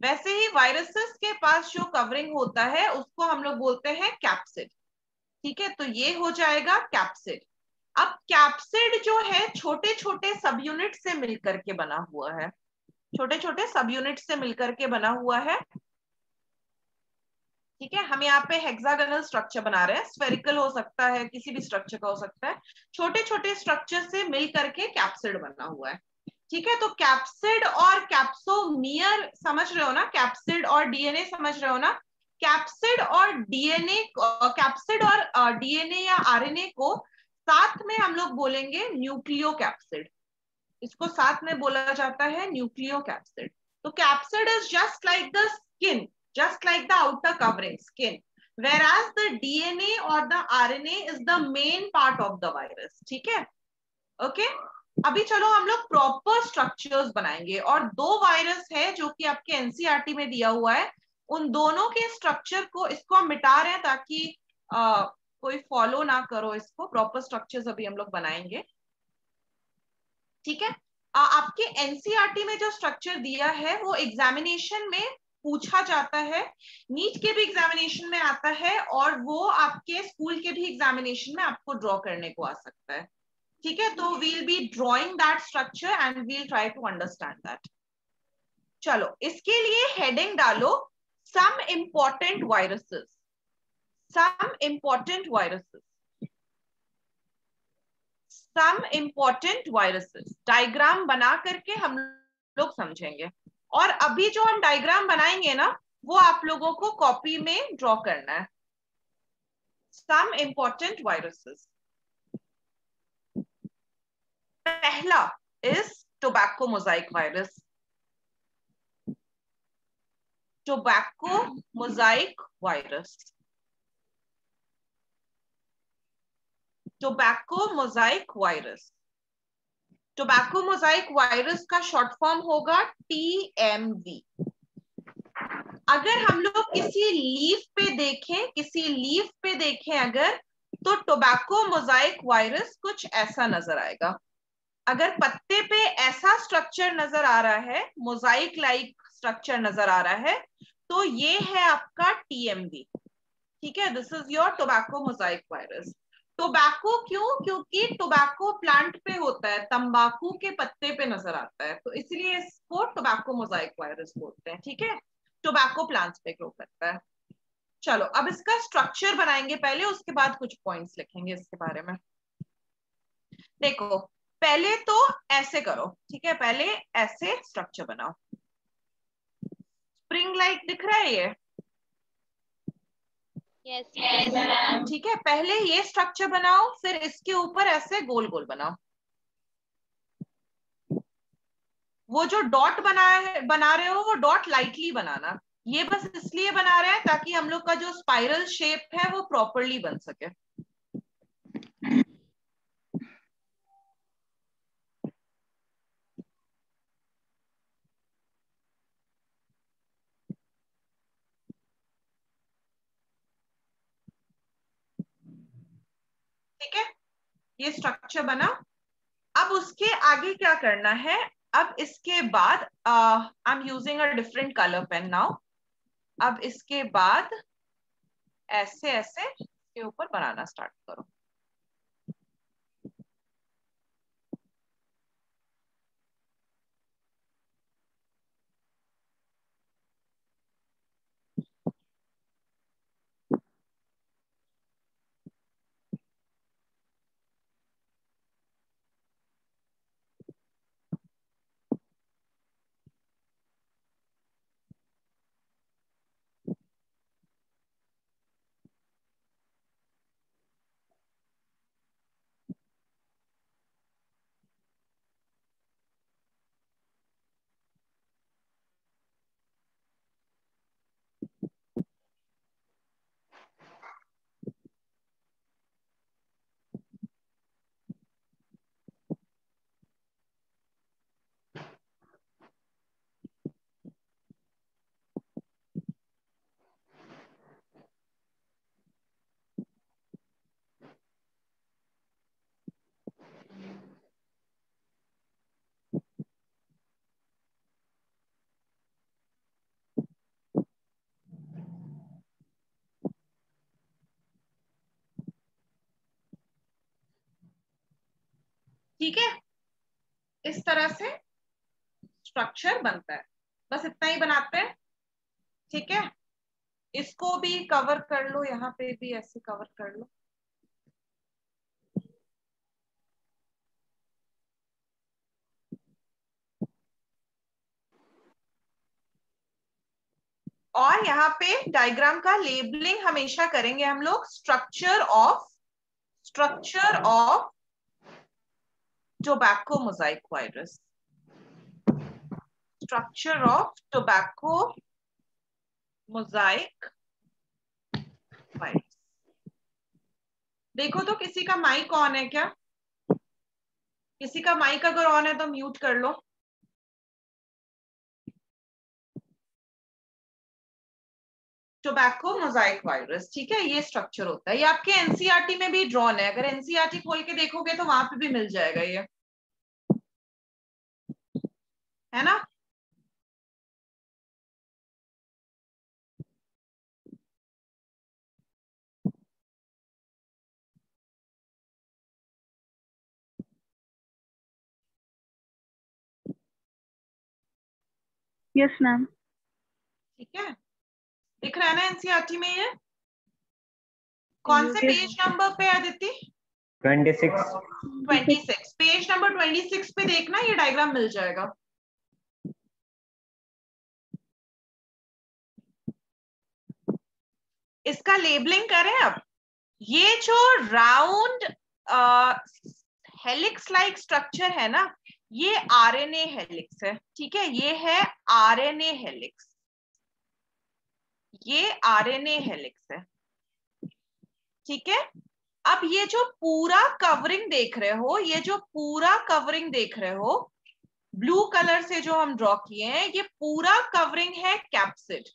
वैसे ही वायरसेस के पास जो कवरिंग होता है, उसको हम लोग बोलते हैं कैप्सिड ठीक है? तो ये हो जाएगा कैप्सिड अब कैप्सिड जो है छोटे छोटे सब यूनिट से मिलकर के बना हुआ है। छोटे छोटे सब यूनिट से मिलकर के बना हुआ है। ठीक है? हम यहाँ पे हेक्सागनल स्ट्रक्चर बना रहे हैं। स्फेरिकल हो सकता है, किसी भी स्ट्रक्चर का हो सकता है। छोटे छोटे स्ट्रक्चर से मिल करके कैप्सिड बना हुआ है। ठीक है? तो कैप्सिड और कैप्सोमियर समझ रहे हो ना? कैप्सिड और डीएनए समझ रहे हो ना? कैप्सिड और डीएनए कैप्सिड और डीएनए या आरएनए को साथ में हम लोग बोलेंगे न्यूक्लियो कैप्सिड इसको साथ में बोला जाता है न्यूक्लियो कैप्सिड तो capsid is just like the skin just just like the outer covering, skin. Whereas the dna or the is the main part of the virus. ठीक है? Okay okay? अभी चलो हम लोग प्रॉपर स्ट्रक्चर्स बनाएँगे और दो वायरस है जो कि आपके एनसीआरटी में दिया हुआ है। उन दोनों के स्ट्रक्चर को इसको हम मिटा रहे हैं ताकि आ, कोई फॉलो ना करो इसको। प्रॉपर स्ट्रक्चर्स अभी हम लोग बनाएँगे। ठीक है? आ, आपके एनसीआरटी में जो स्ट्रक्चर दिया है वो एग्जामिनेशन में पूछा जाता है नीट के भी एग्जामिनेशन में आता है और वो आपके स्कूल के भी एग्जामिनेशन में आपको ड्रॉ करने को आ सकता है। ठीक है? तो we'll be drawing that structure and we'll try to understand that चलो, इसके लिए हेडिंग डालो some important viruses some important viruses some important viruses diagram बना करके हम लोग समझेंगे। और अभी जो हम डायग्राम बनाएँगे ना, वो आप लोगों को कॉपी में ड्रॉ करना है। सम इंपॉर्टेंट वायरसेस पहला is tobacco mosaic virus tobacco mosaic virus tobacco mosaic virus tobacco mosaic virus का शॉर्ट फॉर्म होगा टीएमवी अगर हम लोग किसी लीफ पे देखें, किसी लीफ पे देखें अगर तो टोबैको मोजाइक वायरस कुछ ऐसा नज़र आएगा। अगर पत्ते पे ऐसा स्ट्रक्चर नज़र आ रहा है मोजाइक लाइक स्ट्रक्चर नज़र आ रहा है तो ये है आपका टीएमवी ठीक है? This is your tobacco mosaic virus tobacco क्यों? क्योंकि टोबैको प्लांट पे होता है, तंबाकू के पत्ते पे नज़र आता है। तो इसलिए इसको टोबैको मोजाइक वायरस बोलते हैं। ठीक है? टोबैको प्लांट्स पे ग्रो करता है। चलो, अब इसका स्ट्रक्चर बनाएँगे पहले, उसके बाद कुछ पॉइंट्स लिखेंगे इसके बारे में। देखो पहले तो ऐसे करो ठीक है? पहले ऐसे स्ट्रक्चर बनाओ। स्प्रिंग लाइट दिख रहा है ये? ठीक है? पहले ये स्ट्रक्चर बनाओ फिर इसके ऊपर ऐसे गोल गोल बनाओ। वो जो डॉट बना है बना रहे हो वो डॉट लाइटली बनाना। ये बस इसलिए बना रहे हैं ताकि हम लोग का जो स्पाइरल शेप है वो प्रॉपरली बन सके। ठीक है? ये स्ट्रक्चर बना। अब उसके आगे क्या करना है? अब इसके बाद I am using a different colour pen now अब इसके बाद ऐसे ऐसे के ऊपर बनाना स्टार्ट करो। ठीक है? इस तरह से स्ट्रक्चर बनता है। बस इतना ही बनाते हैं। ठीक है? इसको भी कवर कर लो, यहाँ पे भी ऐसे कवर कर लो। और यहाँ पे डायग्राम का लेबलिंग हमेशा करेंगे हम लोग। Structure of structure of tobacco mosaic virus. Structure of tobacco mosaic virus. देखो तो किसी का माइक ऑन है क्या किसी का माइक अगर ऑन है तो म्यूट कर लो टोबैको मोजाइक वायरस ठीक है? ये स्ट्रक्चर होता है। ये आपके एनसीईआरटी में भी ड्रॉन है। अगर एनसीईआरटी खोल के देखोगे तो वहाँ पे भी मिल जाएगा ये। है ना? यस मैम ठीक है? दिख रहा है ना एनसीआरटी में ये? कौन से पेज नंबर पे आदित्य? 26 26 पेज नंबर 26 पे देखना ये डायग्राम मिल जाएगा। इसका लेबलिंग करें अब ये जो राउंड हेलिक्स लाइक स्ट्रक्चर है ना ये आरएनए हेलिक्स है ठीक है? ये है आरएनए हेलिक्स। ये आरएनए हेलिक्स है ठीक है? अब ये जो पूरा कवरिंग देख रहे हो, ये जो पूरा कवरिंग देख रहे हो ब्लू कलर से जो हम ड्रॉ किए हैं, ये पूरा कवरिंग है कैप्सिड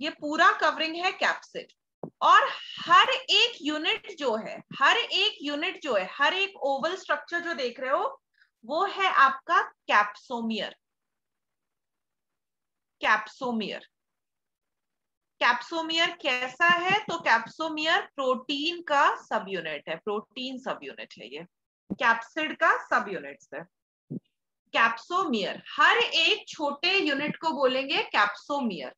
ये पूरा कवरिंग है कैप्सिड और हर एक यूनिट जो है, हर एक यूनिट जो है, हर एक ओवल स्ट्रक्चर जो देख रहे हो, वो है आपका कैप्सोमियर कैप्सोमियर। कैप्सोमियर कैसा है? तो कैप्सोमियर प्रोटीन का सब यूनिट है, प्रोटीन सब यूनिट है ये। कैप्सिड का सब यूनिट है। कैप्सोमियर, हर एक छोटे यूनिट को बोलेंगे कैप्सोमियर।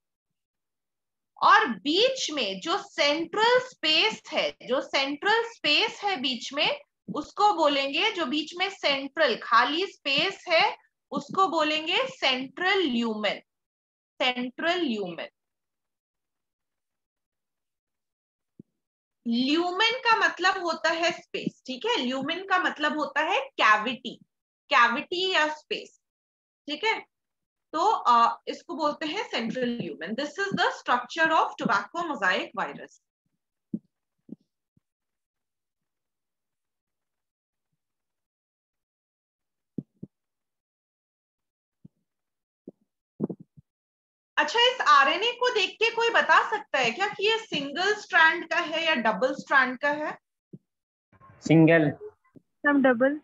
और बीच में जो सेंट्रल स्पेस है, जो सेंट्रल स्पेस है बीच में, उसको बोलेंगे, जो बीच में सेंट्रल, खाली स्पेस है, उसको बोलेंगे central lumen. Central lumen lumen का मतलब होता है स्पेस ठीक है? ल्यूमेन का मतलब होता है कैविटी कैविटी या स्पेस ठीक है? तो आ, इसको बोलते हैं central lumen this is the structure of tobacco mosaic virus अच्छा इस आरएनए को देख के कोई बता सकता है क्या कि ये सिंगल स्ट्रैंड का है या डबल स्ट्रैंड का है? सिंगल मैम डबल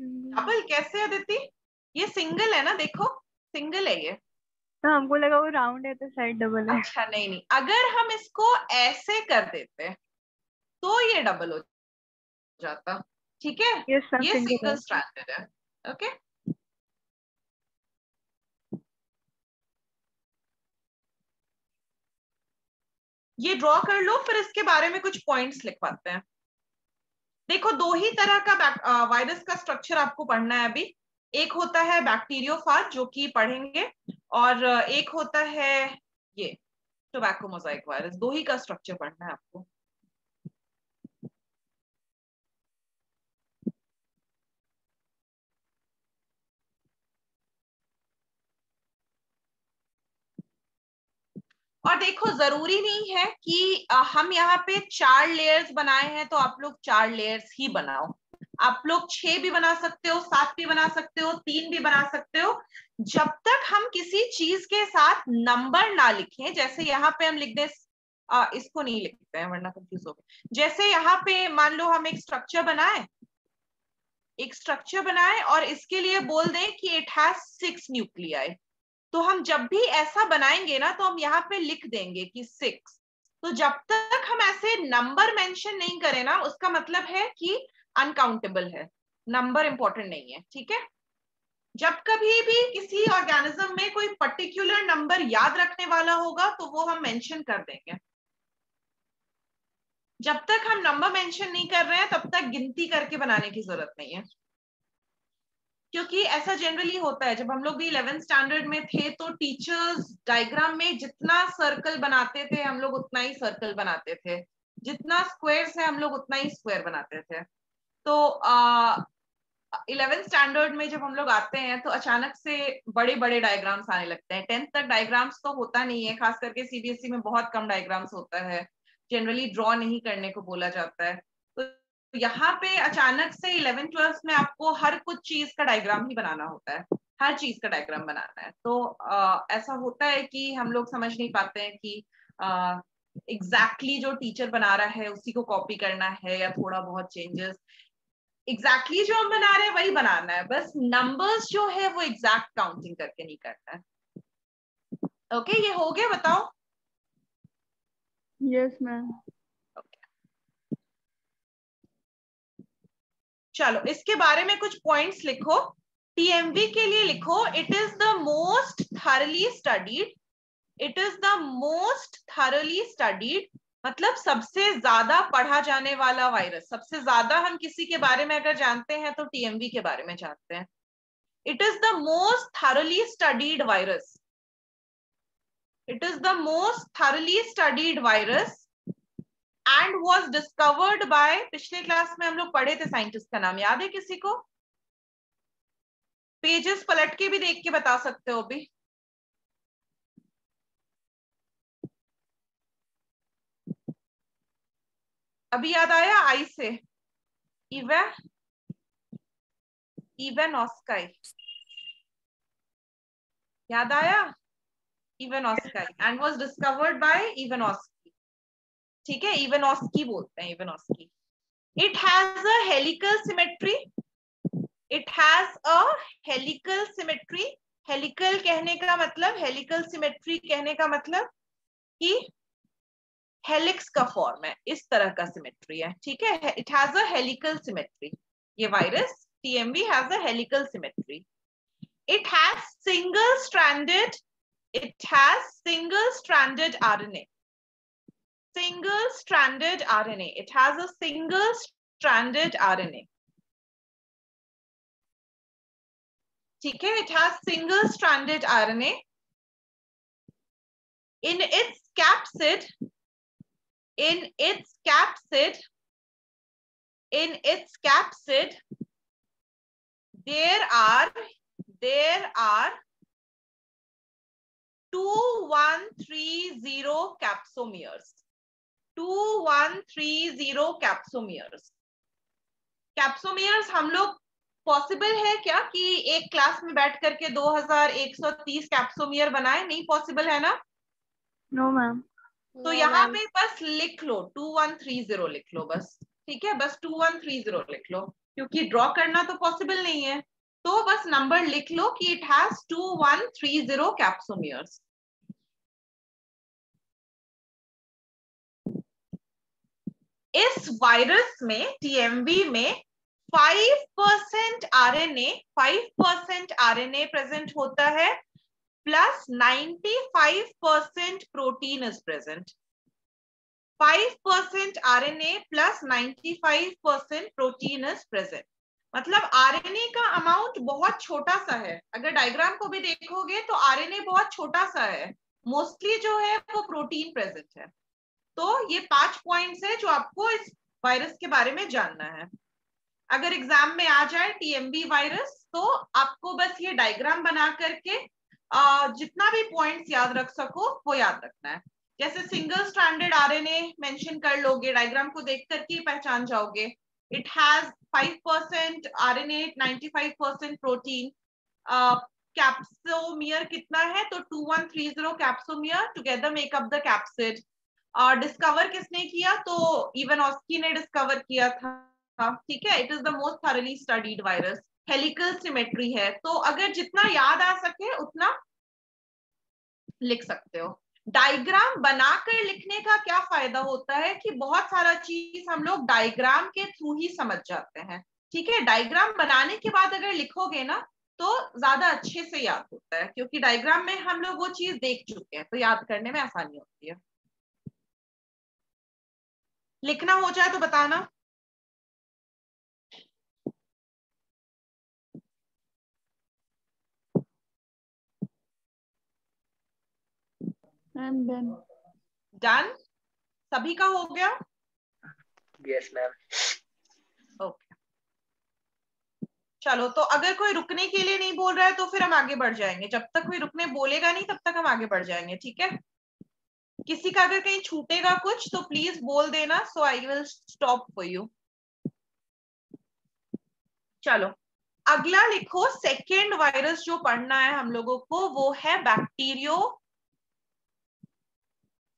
डबल कैसे अदिति ये सिंगल है ना देखो सिंगल है ये। तो हमको लगा वो राउंड है तो शायद डबल है। अच्छा नहीं नहीं अगर हम इसको ऐसे कर देते तो ये डबल हो जाता। ठीक है? यस ये सिंगल सिंगल स्ट्रैंडेड है ओके ये ड्रॉ कर लो, फिर इसके बारे में कुछ पॉइंट्स लिखवाते हैं। देखो, दो ही तरह का वायरस का स्ट्रक्चर आपको पढ़ना है अभी। एक होता है बैक्टीरियोफाज जो कि पढ़ेंगे, और एक होता है ये टोबैको मोजाइक वायरस दो ही का स्ट्रक्चर पढ़ना है आपको। और देखो, ज़रूरी नहीं है कि हम यहाँ पे चार लेयर्स बनाए हैं तो आप लोग चार लेयर्स ही बनाओ। आप लोग छह भी बना सकते हो, सात भी बना सकते हो, तीन भी बना सकते हो। जब तक हम किसी चीज़ के साथ नंबर ना लिखें, जैसे यहाँ पे हम लिख दें इसको नहीं लिखते हैं, वरना कंफ्यूज हो गए। जैसे यहाँ पे मान लो हम एक स्ट्रक्चर बनाए, एक स्ट्रक्चर बनाए और इसके लिए बोल दें कि इट हैज़ सिक्स न्यूक्लियाई तो हम जब भी ऐसा बनाएँगे ना तो हम यहाँ पे लिख देंगे कि सिक्स तो जब तक हम ऐसे नंबर मेंशन नहीं करें ना, उसका मतलब है कि अनकाउंटेबल है। नंबर इंपॉर्टेंट नहीं है, ठीक है? जब कभी भी किसी ऑर्गेनिज्म में कोई पर्टिकुलर नंबर याद रखने वाला होगा तो वो हम मेंशन कर देंगे। जब तक हम नंबर मेंशन नहीं कर रहे हैं, तब तक गिनती करके बनाने की ज़रूरत नहीं है। क्योंकि ऐसा जनरली होता है, जब हम लोग भी इलेवेंथ स्टैंडर्ड में थे तो टीचर्स डायग्राम में जितना सर्कल बनाते थे, हम लोग उतना ही सर्कल बनाते थे। जितना स्क्वायर्स है, हम लोग उतना ही स्क्वायर बनाते थे। तो इलेवेंथ स्टैंडर्ड में जब हम लोग आते हैं तो अचानक से बड़े बड़े डायग्राम्स आने लगते हैं। टेंथ तक डायग्राम्स तो होता नहीं है, खास करके सीबीएसई में बहुत कम डायग्राम्स होता है। जनरली ड्रॉ नहीं करने को बोला जाता है। यहाँ पे अचानक से इलेवेंथ ट्वेल्थ में आपको हर कुछ चीज़ का डायग्राम ही बनाना होता है। हर चीज़ का डायग्राम बनाना है। तो आ, ऐसा होता है कि हम लोग समझ नहीं पाते हैं कि एग्जैक्टली exactly जो टीचर बना रहा है उसी को कॉपी करना है या थोड़ा बहुत चेंजेस एग्जैक्टली exactly जो हम बना रहे हैं वही बनाना है। बस नंबर्स जो है वो एग्जैक्ट काउंटिंग करके नहीं करना है। ओके okay, ये हो गया बताओ। यस yes, मैम चलो, इसके बारे में कुछ पॉइंट्स लिखो। टीएमवी के लिए लिखो it is the most thoroughly studied it is the most thoroughly studied मतलब सबसे ज़्यादा पढ़ा जाने वाला वायरस सबसे ज़्यादा हम किसी के बारे में अगर जानते हैं तो टीएमवी के बारे में जानते हैं। It is the most thoroughly studied virus it is the most thoroughly studied virus and was discovered by पिछले क्लास में हम लोग पढ़े थे साइंटिस्ट का नाम, याद है किसी को? पेजेस पलट के भी देख के बता सकते हो अभी। अभी याद आया आई से? इवे, इवन ऑस्काई। याद आया? Ivanovsky. And was discovered by Ivanovsky ठीक है? इवेनॉस्की बोलते हैं Ivanovsky it has a helical symmetry it has a helical symmetry helical कहने का मतलब हेलिकल सिमेट्री कहने का मतलब कि हेलिक्स का फॉर्म है। इस तरह का सिमेट्री है, ठीक है? It has a helical symmetry ये virus TMV has a helical symmetry it has single stranded it has single stranded RNA single stranded RNA. It has a single stranded RNA. Okay, it has single stranded RNA. In its capsid, in its capsid, in its capsid, there are, there are 2130 capsomeres. 2130 capsomeres capsomeres हम लोग पॉसिबल है क्या कि एक क्लास में बैठ करके 2130 कैप्सोमियर बनाए? नहीं पॉसिबल है ना? नो मैम तो यहाँ पे बस लिख लो 2130 लिख लो बस ठीक है? बस टू वन थ्री ज़ीरो लिख लो क्योंकि ड्रॉ करना तो पॉसिबल नहीं है। तो बस नंबर लिख लो कि it has two one three zero capsomeres इस वायरस में टीएमवी में five percent R N A five percent R N A present होता है plus ninety five percent protein is present five percent R N A plus ninety five percent protein is present मतलब आरएनए का अमाउंट बहुत छोटा सा है। अगर डायग्राम को भी देखोगे तो आरएनए बहुत छोटा सा है। मोस्टली जो है वो प्रोटीन प्रेजेंट है। तो ये पाँच पॉइंट्स है जो आपको इस वायरस के बारे में जानना है। अगर एग्ज़ाम में आ जाए टीएमबी वायरस तो आपको बस ये डायग्राम बना करके जितना भी पॉइंट्स याद रख सको, वो याद रखना है। जैसे सिंगल स्टैंडर्ड आरएनए मेंशन कर लोगे डायग्राम को देख करके पहचान जाओगे। It has five percent R N A ninety five percent protein capsomere कितना है? तो two one three zero capsomere together make up the capsid discover किसने किया? तो इवन ऑस्की ने डिस्कवर किया था ठीक है? It is the most thoroughly studied virus helical symmetry है। तो अगर जितना याद आ सके, उतना लिख सकते हो। डायग्राम बनाकर लिखने का क्या फ़ायदा होता है कि बहुत सारा चीज़ हम लोग डायग्राम के थ्रू ही समझ जाते हैं, ठीक है? डायग्राम बनाने के बाद अगर लिखोगे ना तो ज़्यादा अच्छे से याद होता है, क्योंकि डायग्राम में हम लोग वो चीज़ देख चुके हैं तो याद करने में आसानी होती है। लिखना हो जाए तो बताना। मैम डन डन सभी का हो गया? यस मैम ओके चलो तो अगर कोई रुकने के लिए नहीं बोल रहा है तो फिर हम आगे बढ़ जाएँगे। जब तक कोई रुकने बोलेगा नहीं तब तक हम आगे बढ़ जाएँगे ठीक है? किसी का अगर कहीं छूटेगा कुछ तो प्लीज़ बोल देना so I will stop for you चलो, अगला लिखो सेकेंड वायरस जो पढ़ना है हम लोगों को, वो है बैक्टीरियो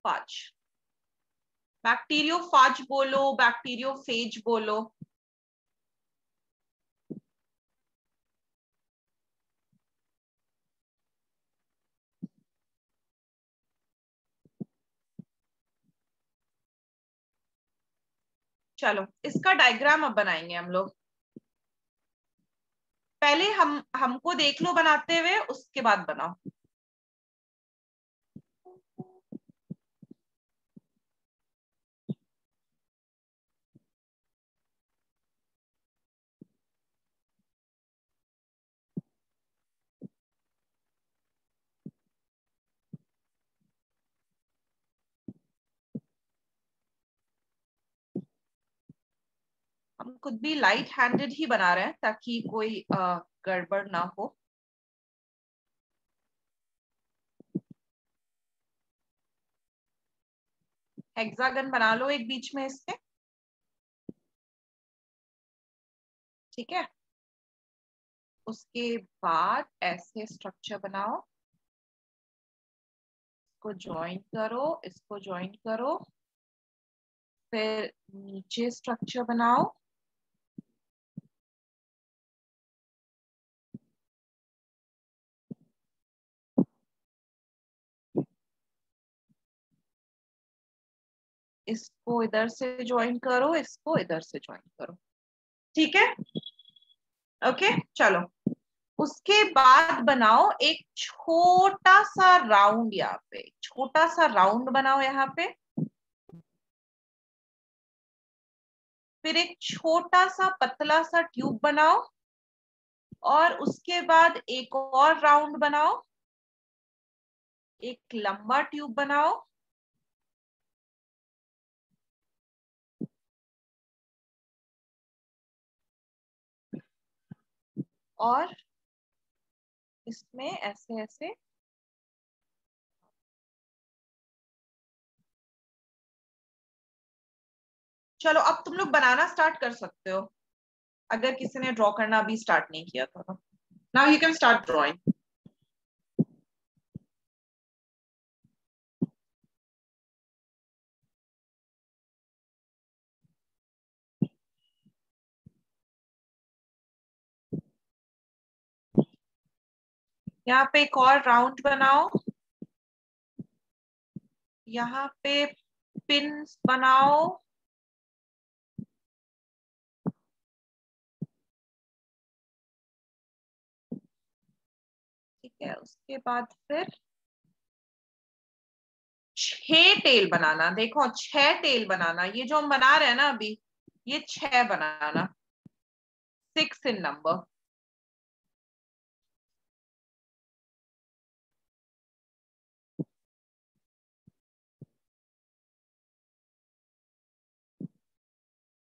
फाज बैक्टीरियो फाज बोलो बैक्टीरियो फ़ेज़ बोलो। चलो, इसका डायग्राम अब बनाएँगे हम लोग। पहले हम, हमको देख लो बनाते हुए, उसके बाद बनाओ। खुद भी लाइट हैंडेड ही बना रहे हैं ताकि कोई गड़बड़ ना हो। हेक्सागन बना लो एक बीच में इसके। ठीक है? उसके बाद ऐसे स्ट्रक्चर बनाओ। इसको ज्वाइन करो, इसको ज्वाइन करो। फिर नीचे स्ट्रक्चर बनाओ। इसको इधर से ज्वाइन करो, इसको इधर से ज्वाइन करो। ठीक है? ओके चलो। उसके बाद बनाओ एक छोटा सा राउंड यहाँ पे। छोटा सा राउंड बनाओ यहाँ पे। फिर एक छोटा सा पतला सा ट्यूब बनाओ। और उसके बाद एक और राउंड बनाओ। एक लंबा ट्यूब बनाओ। और इसमें ऐसे ऐसे चलो, अब तुम लोग बनाना स्टार्ट कर सकते हो। अगर किसी ने ड्रॉ करना अभी स्टार्ट नहीं किया था now you can start drawing यहाँ पे एक और राउंड बनाओ। यहाँ पे पिन बनाओ। ठीक है, उसके बाद फिर छह टेल बनाना। देखो, छह टेल बनाना। ये जो हम बना रहे हैं ना अभी, ये छह बनाना। सिक्स इन नंबर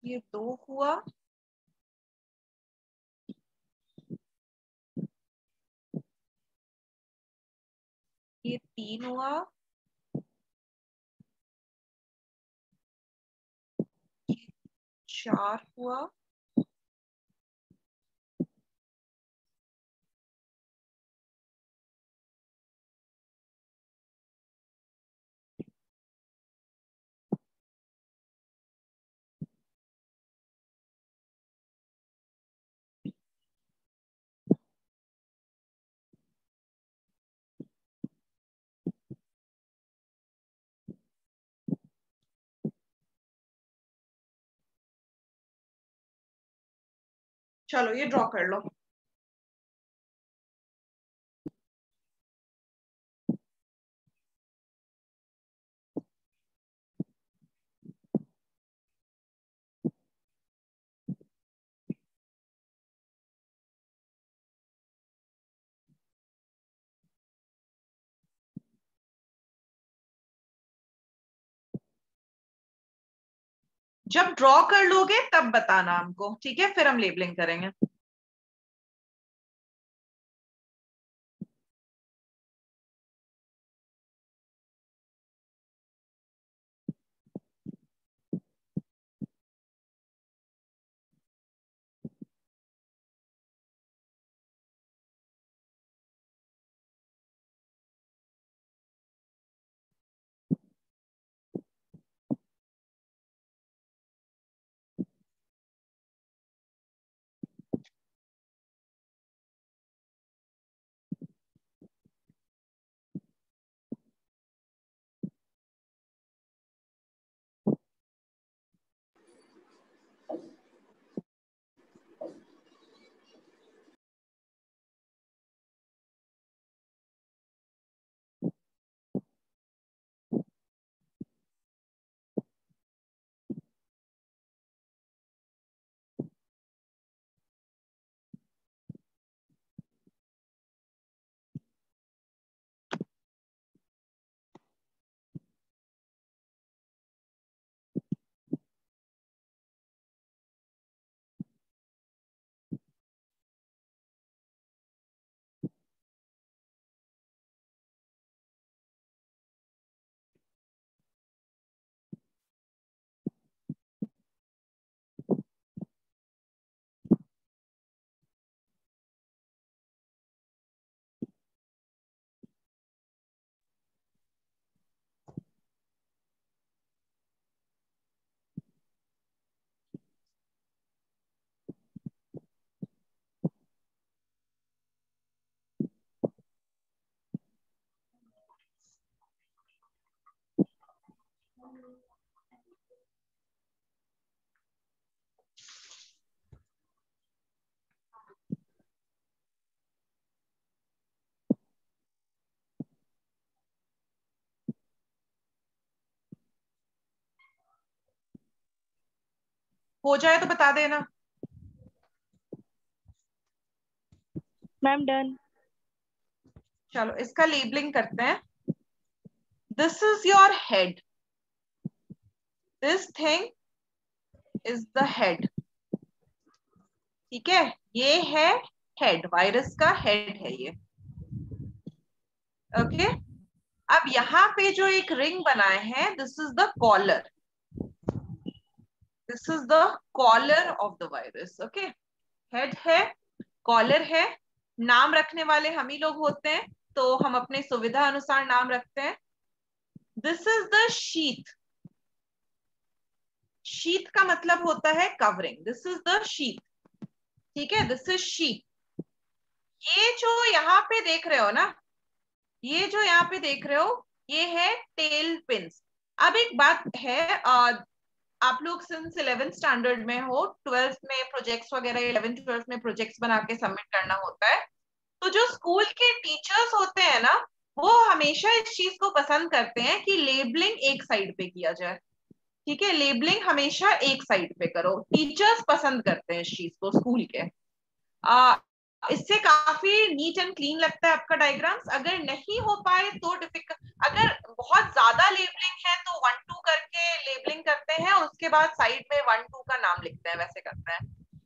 ये दो हुआ। ये तीन हुआ। चार हुआ। चलो ये ड्रॉ कर लो। जब ड्रॉ कर लोगे तब बताना हमको ठीक है? फिर हम लेबलिंग करेंगे। हो जाए तो बता देना। मैम डन चलो इसका लेबलिंग करते हैं। This is your head this thing is the head ठीक है? ये है हेड वायरस का हेड है ये. Okay okay? अब यहाँ पे जो एक रिंग बनाए हैं this is the collar this is the collar of the virus okay head है कॉलर है. नाम रखने वाले हम ही लोग होते हैं तो हम अपने सुविधा अनुसार नाम रखते हैं. दिस इज़ द शीथ शीत का मतलब होता है कवरिंग दिस इज़ द शीत ठीक है? दिस इज़ शीत ये जो यहाँ पे देख रहे हो ना, ये जो यहाँ पे देख रहे हो, ये है टेल पिंस अब एक बात है आप लोग सिंस इलेवेंथ स्टैंडर्ड में हो ट्वेल्थ में प्रोजेक्ट्स वगैरह इलेवेंथ ट्वेल्थ में प्रोजेक्ट्स बना के सबमिट करना होता है तो जो स्कूल के टीचर्स होते हैं ना, वो हमेशा इस चीज़ को पसंद करते हैं कि लेबलिंग एक साइड पे किया जाए। ठीक है लेबलिंग हमेशा एक साइड पे करो। टीचर्स पसंद करते हैं इस चीज़ को स्कूल के। आ, इससे काफ़ी नीट एंड क्लीन लगता है आपका डायग्राम्स अगर नहीं हो पाए तो डिफ़िकल्ट अगर बहुत ज़्यादा लेबलिंग है तो वन टू करके लेबलिंग करते हैं और उसके बाद साइड में वन टू का नाम लिखते हैं वैसे करते हैं।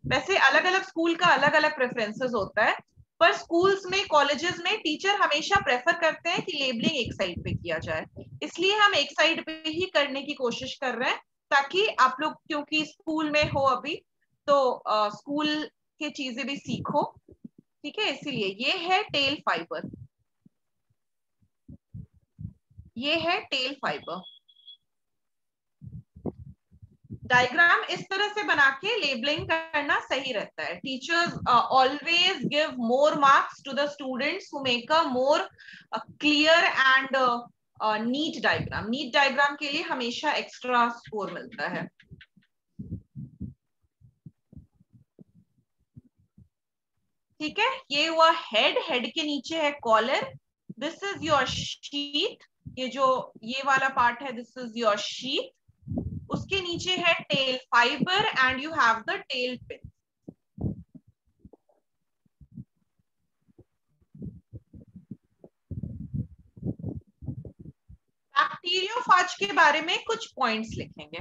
वैसे अलग अलग स्कूल का अलग अलग प्रेफरेंसेस होता है। पर स्कूल्स में कॉलेजेस में टीचर हमेशा प्रेफर करते हैं कि लेबलिंग एक साइड पे किया जाए। इसलिए हम एक साइड पे ही करने की कोशिश कर रहे हैं ताकि आप लोग, क्योंकि स्कूल में हो अभी तो स्कूल की चीज़ें भी सीखो। ठीक है? इसीलिए ये है टेल फाइबर ये है टेल फाइबर डायग्राम इस तरह से बना के लेबलिंग करना सही रहता है। Teachers always give more marks to the students who make a more clear and neat diagram neat diagram के लिए हमेशा एक्स्ट्रा स्कोर मिलता है। ठीक है? ये हुआ हेड हेड के नीचे है collar this is your sheath ये जो, ये वाला पार्ट है दिस इज़ योर शीट उसके नीचे है tail fibre and you have the tail pin bacteriophage के बारे में कुछ पॉइंट्स लिखेंगे।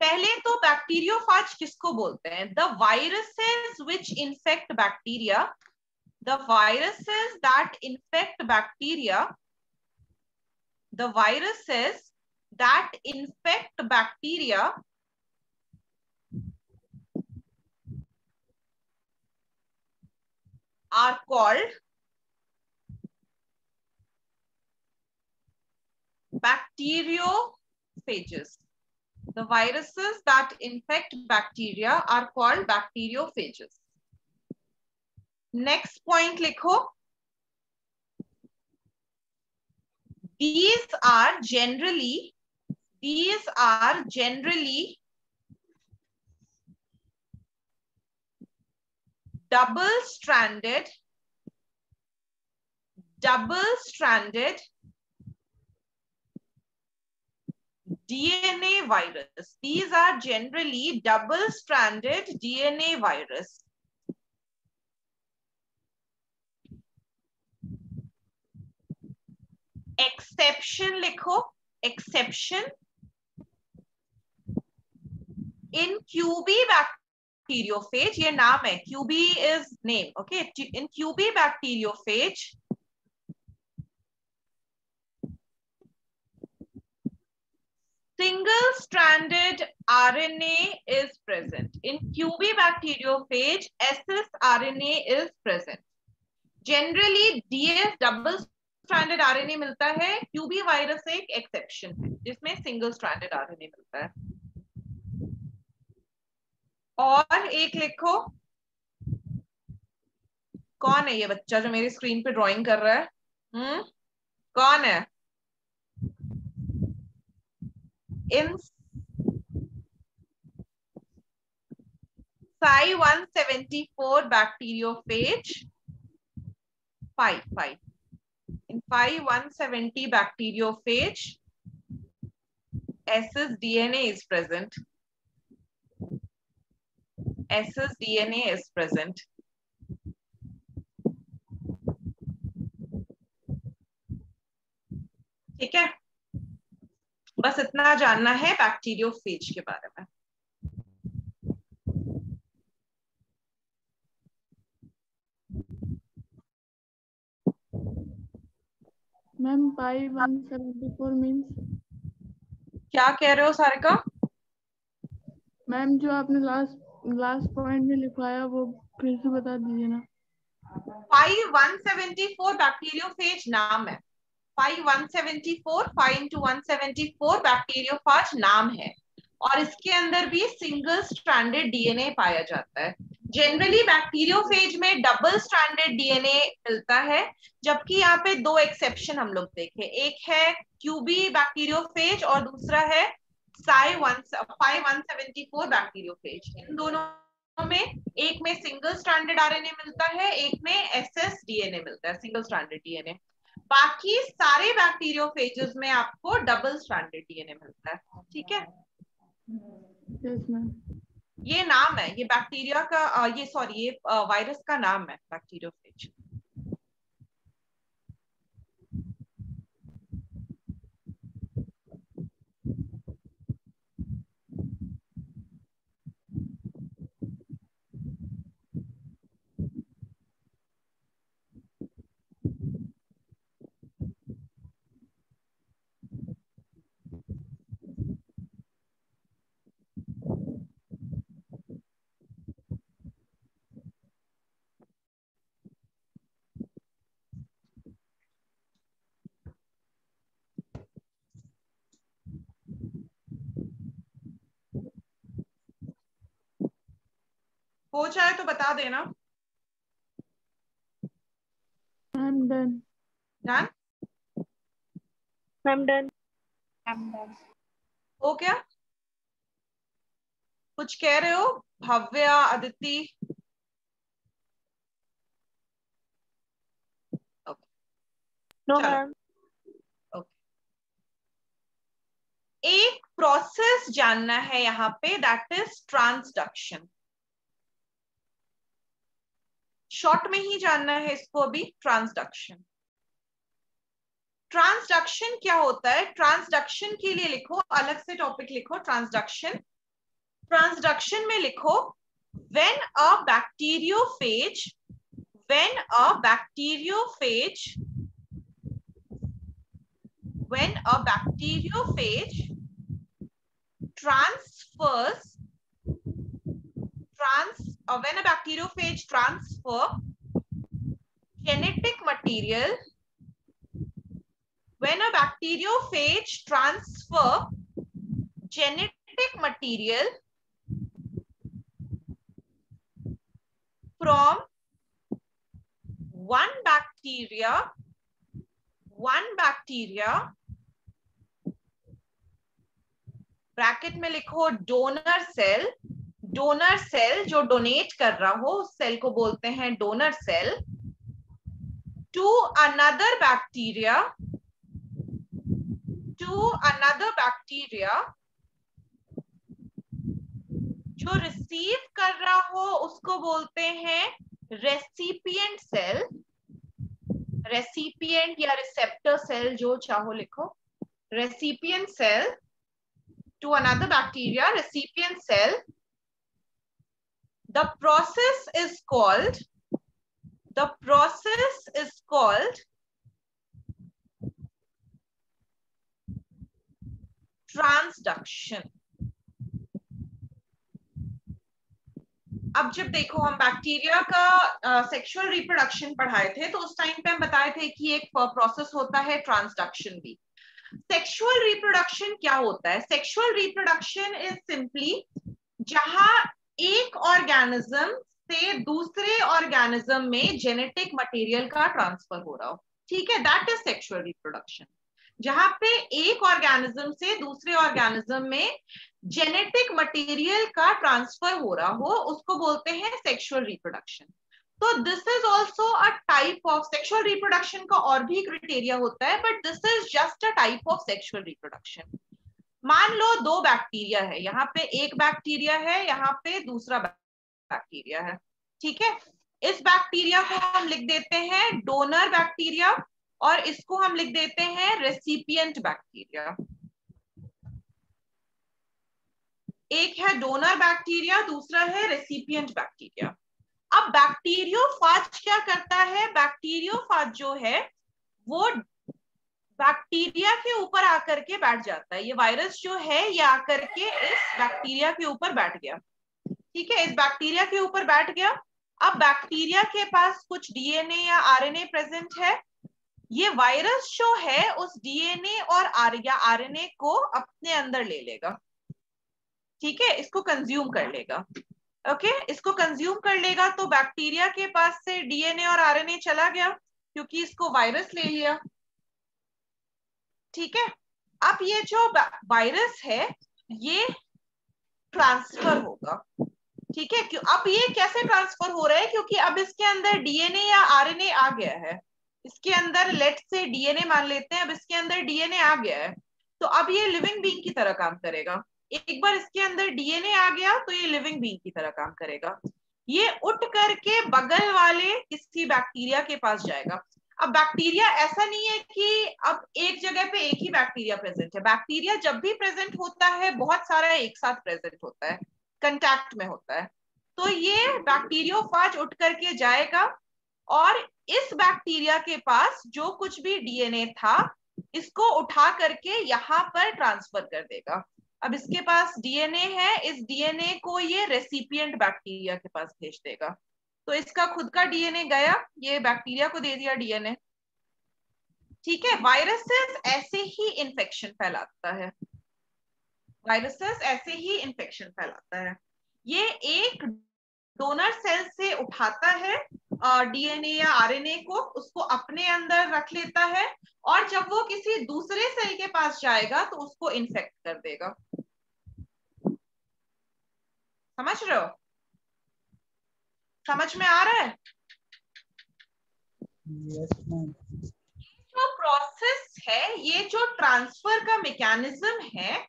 पहले तो बैक्टीरियोफाज किसको बोलते हैं? The viruses which infect bacteria the viruses that infect bacteria the viruses that infect bacteria are called bacteriophages. The viruses that infect bacteria are called bacteriophages. Next point, likho. These are generally these are generally double-stranded, double-stranded DNA virus. These are generally double-stranded DNA virus. Exception likho, exception. In QB bacteriophage ये नाम है QB is name okay in QB bacteriophage single stranded RNA is present in QB bacteriophage SS RNA is present generally DS double stranded RNA मिलता है क्यूबी वायरस एक एक्सेप्शन है, जिसमें सिंगल स्ट्रैंडेड आरएनए मिलता है। और एक लिखो। कौन है ये बच्चा जो मेरी स्क्रीन पे ड्राइंग कर रहा है? हम्म? कौन है? In phi one seventy four bacteriophage five five in five one seventy bacteriophage S S DNA is present S's DNA is present. ठीक है? बस इतना जानना है बैक्टीरियोफेज के बारे में। मैम पाई 174 मींस क्या कह रहे हो सारिका? मैम जो आपने लास्ट लास्ट पॉइंट में लिखवाया वो फिर से बता दीजिए ना। पाई 174 बैक्टीरियोफेज नाम है। Five one seventy four, five into one seventy four bacteriophage नाम है। और इसके अंदर भी सिंगल स्ट्रैंडेड डीएनए पाया जाता है। जनरली बैक्टीरियोफेज में डबल स्टैंडर्ड डीएनए मिलता है, जबकि यहाँ पे दो एक्सेप्शन हम लोग देखे। एक है क्यूबी बैक्टीरियोफेज और दूसरा है phi one five one seventy four bacteriophage इन दोनों में एक में सिंगल स्टैंडर्ड आरएनए मिलता है एक में एसएस डीएनए मिलता है सिंगल स्टैंडर्ड डीएनए बाकी सारे बैक्टीरियोफेजेस में आपको डबल स्टैंडर्ड डीएनए मिलता है ठीक है? ये नाम है ये बैक्टीरिया का ये सॉरी ये वायरस का नाम है बैक्टीरियोफेज हो जाए तो बता देना। Ma'am done? Done ma'am done हो क्या कुछ कह रहे हो? भव्या अदिति नो। मैम एक प्रोसेस जानना है यहाँ पे दैट इज़ ट्रांसडक्शन शॉर्ट में ही जानना है इसको अभी ट्रांसडक्शन ट्रांसडक्शन क्या होता है? ट्रांसडक्शन के लिए लिखो, अलग से टॉपिक लिखो ट्रांसडक्शन ट्रांसडक्शन में लिखो when a bacteriophage when a bacteriophage when a bacteriophage transfers trans uh, when a bacteriophage transfer genetic material when a bacteriophage transfer genetic material from one bacteria one bacteria bracket में लिखो डोनर सेल डोनर सेल जो डोनेट कर रहा हो, उस सेल को बोलते हैं donor cell to another bacteria to another bacteria जो रिसीव कर रहा हो, उसको बोलते हैं रेसिपिएंट सेल रेसिपिएंट या रिसेप्टर सेल जो चाहो लिखो recipient cell to another bacteria recipient cell the process is called, the process is called transduction. अब जब देखो, हम बैक्टीरिया का सेक्सुअल रिप्रोडक्शन पढ़ाए थे तो उस टाइम पे हम बताए थे कि एक प्रोसेस होता है ट्रांसडक्शन भी। सेक्सुअल रिप्रोडक्शन क्या होता है? सेक्सुअल रिप्रोडक्शन इज़ सिंपली जहाँ एक ऑर्गेनिज्म से दूसरे ऑर्गेनिज्म में जेनेटिक मटेरियल का ट्रांसफ़र हो रहा हो। ठीक है? दैट इज़ सेक्सुअल रिप्रोडक्शन जहाँ पे एक ऑर्गेनिज्म से दूसरे ऑर्गेनिज्म में जेनेटिक मटेरियल का ट्रांसफ़र हो रहा हो, उसको बोलते हैं सेक्सुअल रिप्रोडक्शन तो this is also a type of sexual reproduction का और भी क्रिटेरिया होता है but this is just a type of sexual reproduction मान लो दो बैक्टीरिया है, यहाँ पे एक बैक्टीरिया है, यहाँ पे दूसरा बैक्टीरिया है, ठीक है? इस बैक्टीरिया को हम लिख देते हैं डोनर बैक्टीरिया और इसको हम लिख देते हैं रेसिपिएंट बैक्टीरिया। एक है डोनर बैक्टीरिया, दूसरा है रेसिपियंट बैक्टीरिया। अब बैक्टीरियोफाज क्या करता है? बैक्टीरियोफाज जो है, वो बैक्टीरिया के ऊपर आकर के बैठ जाता है। ये वायरस जो है, ये आकर के इस बैक्टीरिया के ऊपर बैठ गया। ठीक है, इस बैक्टीरिया के ऊपर बैठ गया। अब बैक्टीरिया के पास कुछ डीएनए या आरएनए प्रेजेंट है। ये वायरस जो है, उस डीएनए और आर या आरएनए को अपने अंदर ले लेगा। ठीक है, इसको कंज्यूम कर लेगा। ओके इसको कंज्यूम कर लेगा तो बैक्टीरिया के पास से डीएनए और आरएनए चला गया, क्योंकि इसको वायरस ले लिया। ठीक है? अब ये जो वायरस है, ये ट्रांसफ़र होगा। ठीक है? क्यों, अब ये कैसे ट्रांसफ़र हो रहा है? क्योंकि अब इसके अंदर डीएनए या आरएनए आ गया है। इसके अंदर लेट से डीएनए मान लेते हैं, अब इसके अंदर डीएनए आ गया है। तो अब ये लिविंग बींग की तरह काम करेगा। एक बार इसके अंदर डीएनए आ गया तो ये लिविंग बींग की तरह काम करेगा। ये उठ करके बगल वाले किसी बैक्टीरिया के पास जाएगा। अब बैक्टीरिया ऐसा नहीं है कि अब एक जगह पे एक ही बैक्टीरिया प्रेजेंट है। बैक्टीरिया जब भी प्रेजेंट होता है, बहुत सारा एक साथ प्रेजेंट होता है कंटैक्ट में होता है। तो ये बैक्टीरियो बैक्टीरियोफाज उठ करके जाएगा और इस बैक्टीरिया के पास जो कुछ भी डीएनए था, इसको उठा करके यहाँ पर ट्रांसफ़र कर देगा। अब इसके पास डीएनए है, इस डीएनए को ये रेसिपिएंट बैक्टीरिया के पास भेज देगा। तो इसका खुद का डीएनए गया, ये बैक्टीरिया को दे दिया डीएनए। ठीक है, वायरसेस ऐसे ही इन्फेक्शन फैलाता है। वायरसेस ऐसे ही इन्फेक्शन फैलाता है। ये एक डोनर सेल से उठाता है डीएनए या आरएनए को, उसको अपने अंदर रख लेता है, और जब वो किसी दूसरे सेल के पास जाएगा तो उसको इन्फेक्ट कर देगा। समझ रहे हो? समझ में आ रहा है? Yes, जो प्रोसेस है ये जो ट्रांसफ़र का मैकेनिज्म है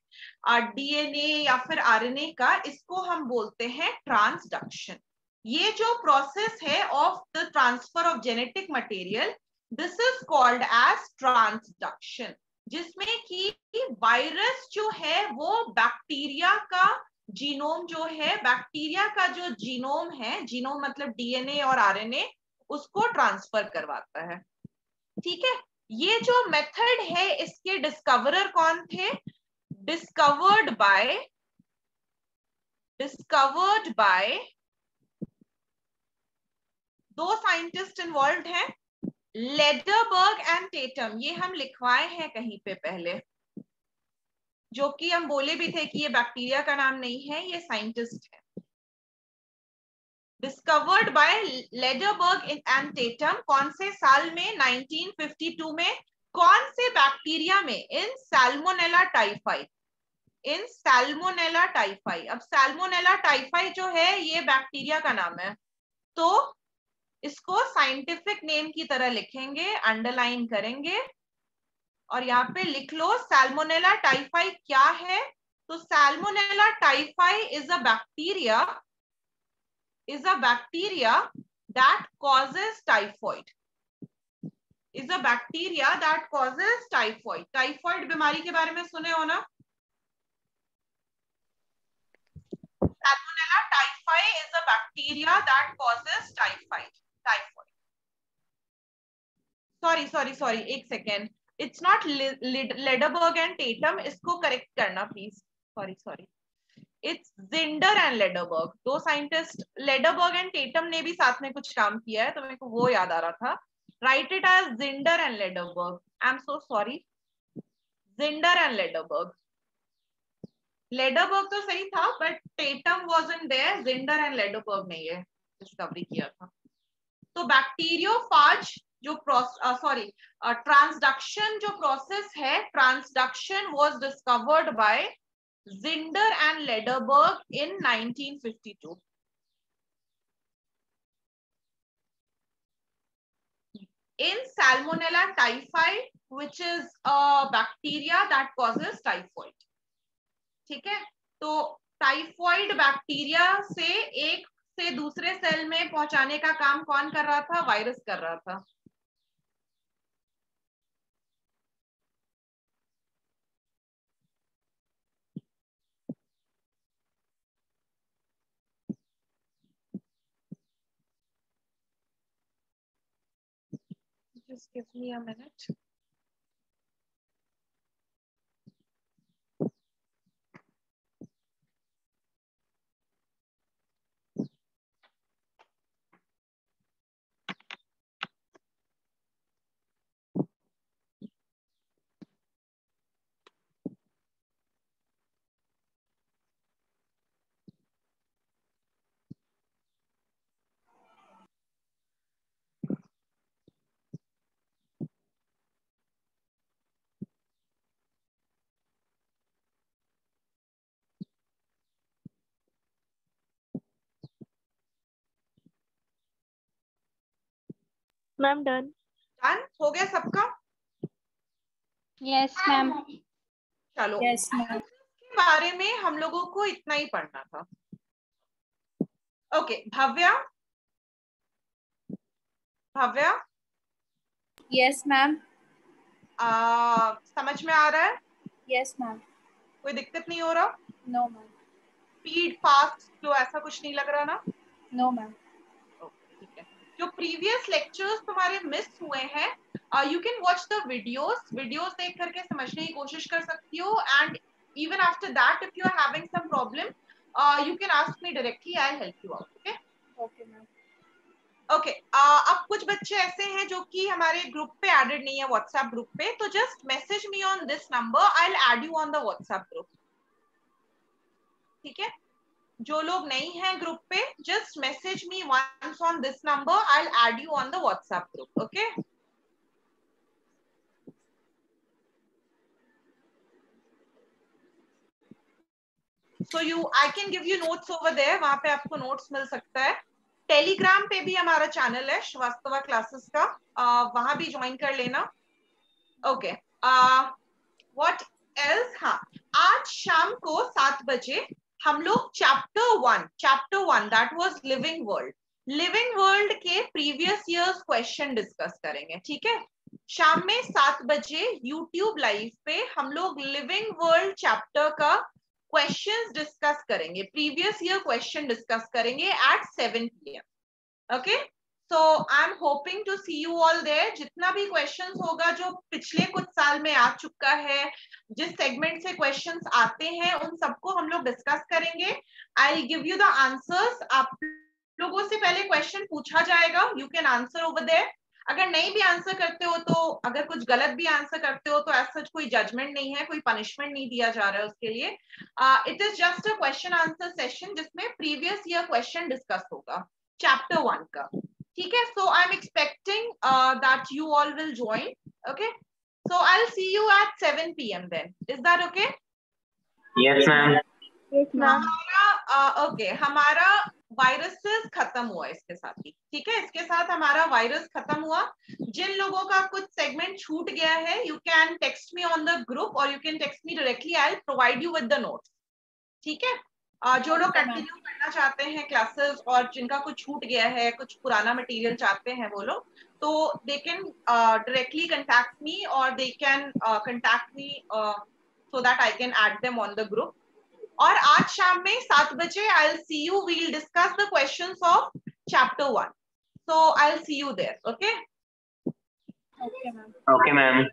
डीएनए या फिर आरएनए का इसको हम बोलते हैं ट्रांसडक्शन ये जो प्रोसेस है of the transfer of genetic material this is called as transduction जिसमें कि वायरस जो है वो बैक्टीरिया का जीनोम जो है, बैक्टीरिया का जो जीनोम है, जीनोम मतलब डीएनए और आरएनए, उसको ट्रांसफ़र करवाता है। ठीक है? ये जो मेथड है, इसके डिस्कवरर कौन थे? डिस्कवर्ड बाय डिस्कवर्ड बाय दो साइंटिस्ट इन्वॉल्व हैं लेडरबर्ग एंड टेटम। ये हम लिखवाए हैं कहीं पे पहले। जो कि हम बोले भी थे कि ये बैक्टीरिया का नाम नहीं है, ये साइंटिस्ट है। Discovered by Lederberg and Tatum कौन से साल में 1952 में, कौन से बैक्टीरिया में? In salmonella typhoid in salmonella typhi अब सैल्मोनेला टाइफाई जो है, ये बैक्टीरिया का नाम है। तो इसको साइंटिफिक नेम की तरह लिखेंगे अंडरलाइन करेंगे। और यहाँ पे लिख लो सैल्मोनेला टाइफाई क्या है तो Salmonella typhi is a bacteria is a bacteria that causes typhoid is a bacteria that causes typhoid typhoid बीमारी के बारे में सुने हो ना Salmonella typhi is a bacteria that causes typhoid. Typhoid. Sorry, sorry, sorry. एक second. It's not Lederberg and Tatum इसको करेक्ट करना please sorry sorry it's Zinder and Lederberg दो साइंटिस्ट लेडरबर्ग एंड टेटम ने भी साथ में कुछ काम किया है तो मेरे को वो याद आ रहा था. Write it as Zinder and Lederberg I am so sorry Zinder and Lederberg Lederberg तो सही था but Tatum was in there Zinder and Lederberg ने यह डिस्कवरी किया था. तो बैक्टीरियो फाज जो सॉरी ट्रांसडक्शन जो प्रोसेस है transduction was discovered by Zinder and Lederberg in 1952 in salmonella typhi which is a bacteria that causes typhoid. ठीक है? तो टाइफॉइड बैक्टीरिया से एक से दूसरे सेल में पहुँचाने का काम कौन कर रहा था? वायरस कर रहा था। Just give me a minute. Ma'am done done हो गया सबका? यस मैम चलो। Yes ma'am. के बारे में हम लोगों को इतना ही पढ़ना था। Okay Bhavya? Bhavya? Yes ma'am समझ में आ रहा है? Yes, मैम कोई दिक्कत नहीं हो रहा? No ma'am speed fast slow ऐसा कुछ नहीं लग रहा ना? No, ma'am. जो प्रीवियस लेक्चर्स तुम्हारे मिस हुए हैं you can watch the videos videos देख करके समझने की कोशिश कर सकती हो. And even after that if you are having some problem you can ask me directly I help you out okay Okay, ma'am. Okay अब कुछ बच्चे ऐसे हैं जो कि हमारे ग्रुप पे एडेड नहीं है व्हाट्सएप ग्रुप पे. तो just message me on this number I add you on the WhatsApp group ठीक है? जो लोग नहीं हैं ग्रुप पे just message me once on this number I add you on the WhatsApp group okay so you I can give you notes over there वहाँ पे आपको नोट्स मिल सकता है. टेलीग्राम पे भी हमारा चैनल है श्रीवास्तवा क्लासेस का. uh, वहाँ भी ज्वाइन कर लेना. ओके व्हाट एल्स हाँ. आज शाम को सात बजे हम लोग chapter one chapter one that was living world living world के प्रीवियस ईयर्स क्वेश्चन डिस्कस करेंगे, ठीक है? शाम में सात बजे यूट्यूब लाइव पे हम लोग लिविंग वर्ल्ड चैप्टर का क्वेश्चन डिस्कस करेंगे. प्रीवियस ईयर क्वेश्चन डिस्कस करेंगे at seven P M okay so I am hoping to see you all there जितना भी क्वेश्चंस होगा जो पिछले कुछ साल में आ चुका है, जिस सेगमेंट से क्वेश्चंस आते हैं, उन सबको हम लोग डिस्कस करेंगे। I give you the answers आप लोगों से पहले क्वेश्चन पूछा जाएगा। You can answer over there अगर नहीं भी आंसर करते हो तो अगर कुछ गलत भी आंसर करते हो तो ऐसा कोई जजमेंट नहीं है, कोई पनिशमेंट नहीं दिया जा रहा है उसके लिए। It is just a question answer session जिसमें प्रीवियस ईयर क्वेश्चन डिस्कस होगा। चैप्टर वन का। ठीक है? So I am expecting that you all will join okay so I see you at seven P M then is that okay Yes, ma'am. Yes ma'am हमारा ओके हमारा वायरसेस खत्म हुआ इसके साथ ही ठीक है? इसके साथ हमारा वायरस खत्म हुआ। जिन लोगों का कुछ सेगमेंट छूट गया है you can text me on the group और you can text me directly I provide you with the notes ठीक है? uh, जो लोग कंटिन्यू करना चाहते हैं क्लासेस और जिनका कुछ छूट गया है कुछ पुराना मटेरियल चाहते हैं वो लोग तो they can directly contact me और they can contact me so that I can add them on the group और आज शाम में सात बजे I see you will discuss the questions of chapter one so I will see you there okay. Okay, ma'am.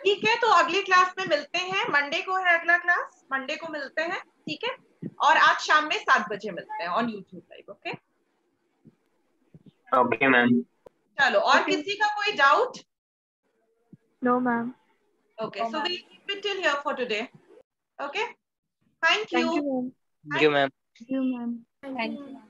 ठीक है तो अगली क्लास में मिलते हैं। मंडे को है अगला क्लास मंडे को मिलते हैं ठीक है? और आज शाम में सात बजे मिलते हैं on YouTube live okay okay ma'am चलो और okay. किसी का कोई doubt no ma'am okay so we keep it till here for today okay thank you thank you you ma'am thank you ma'am thank you,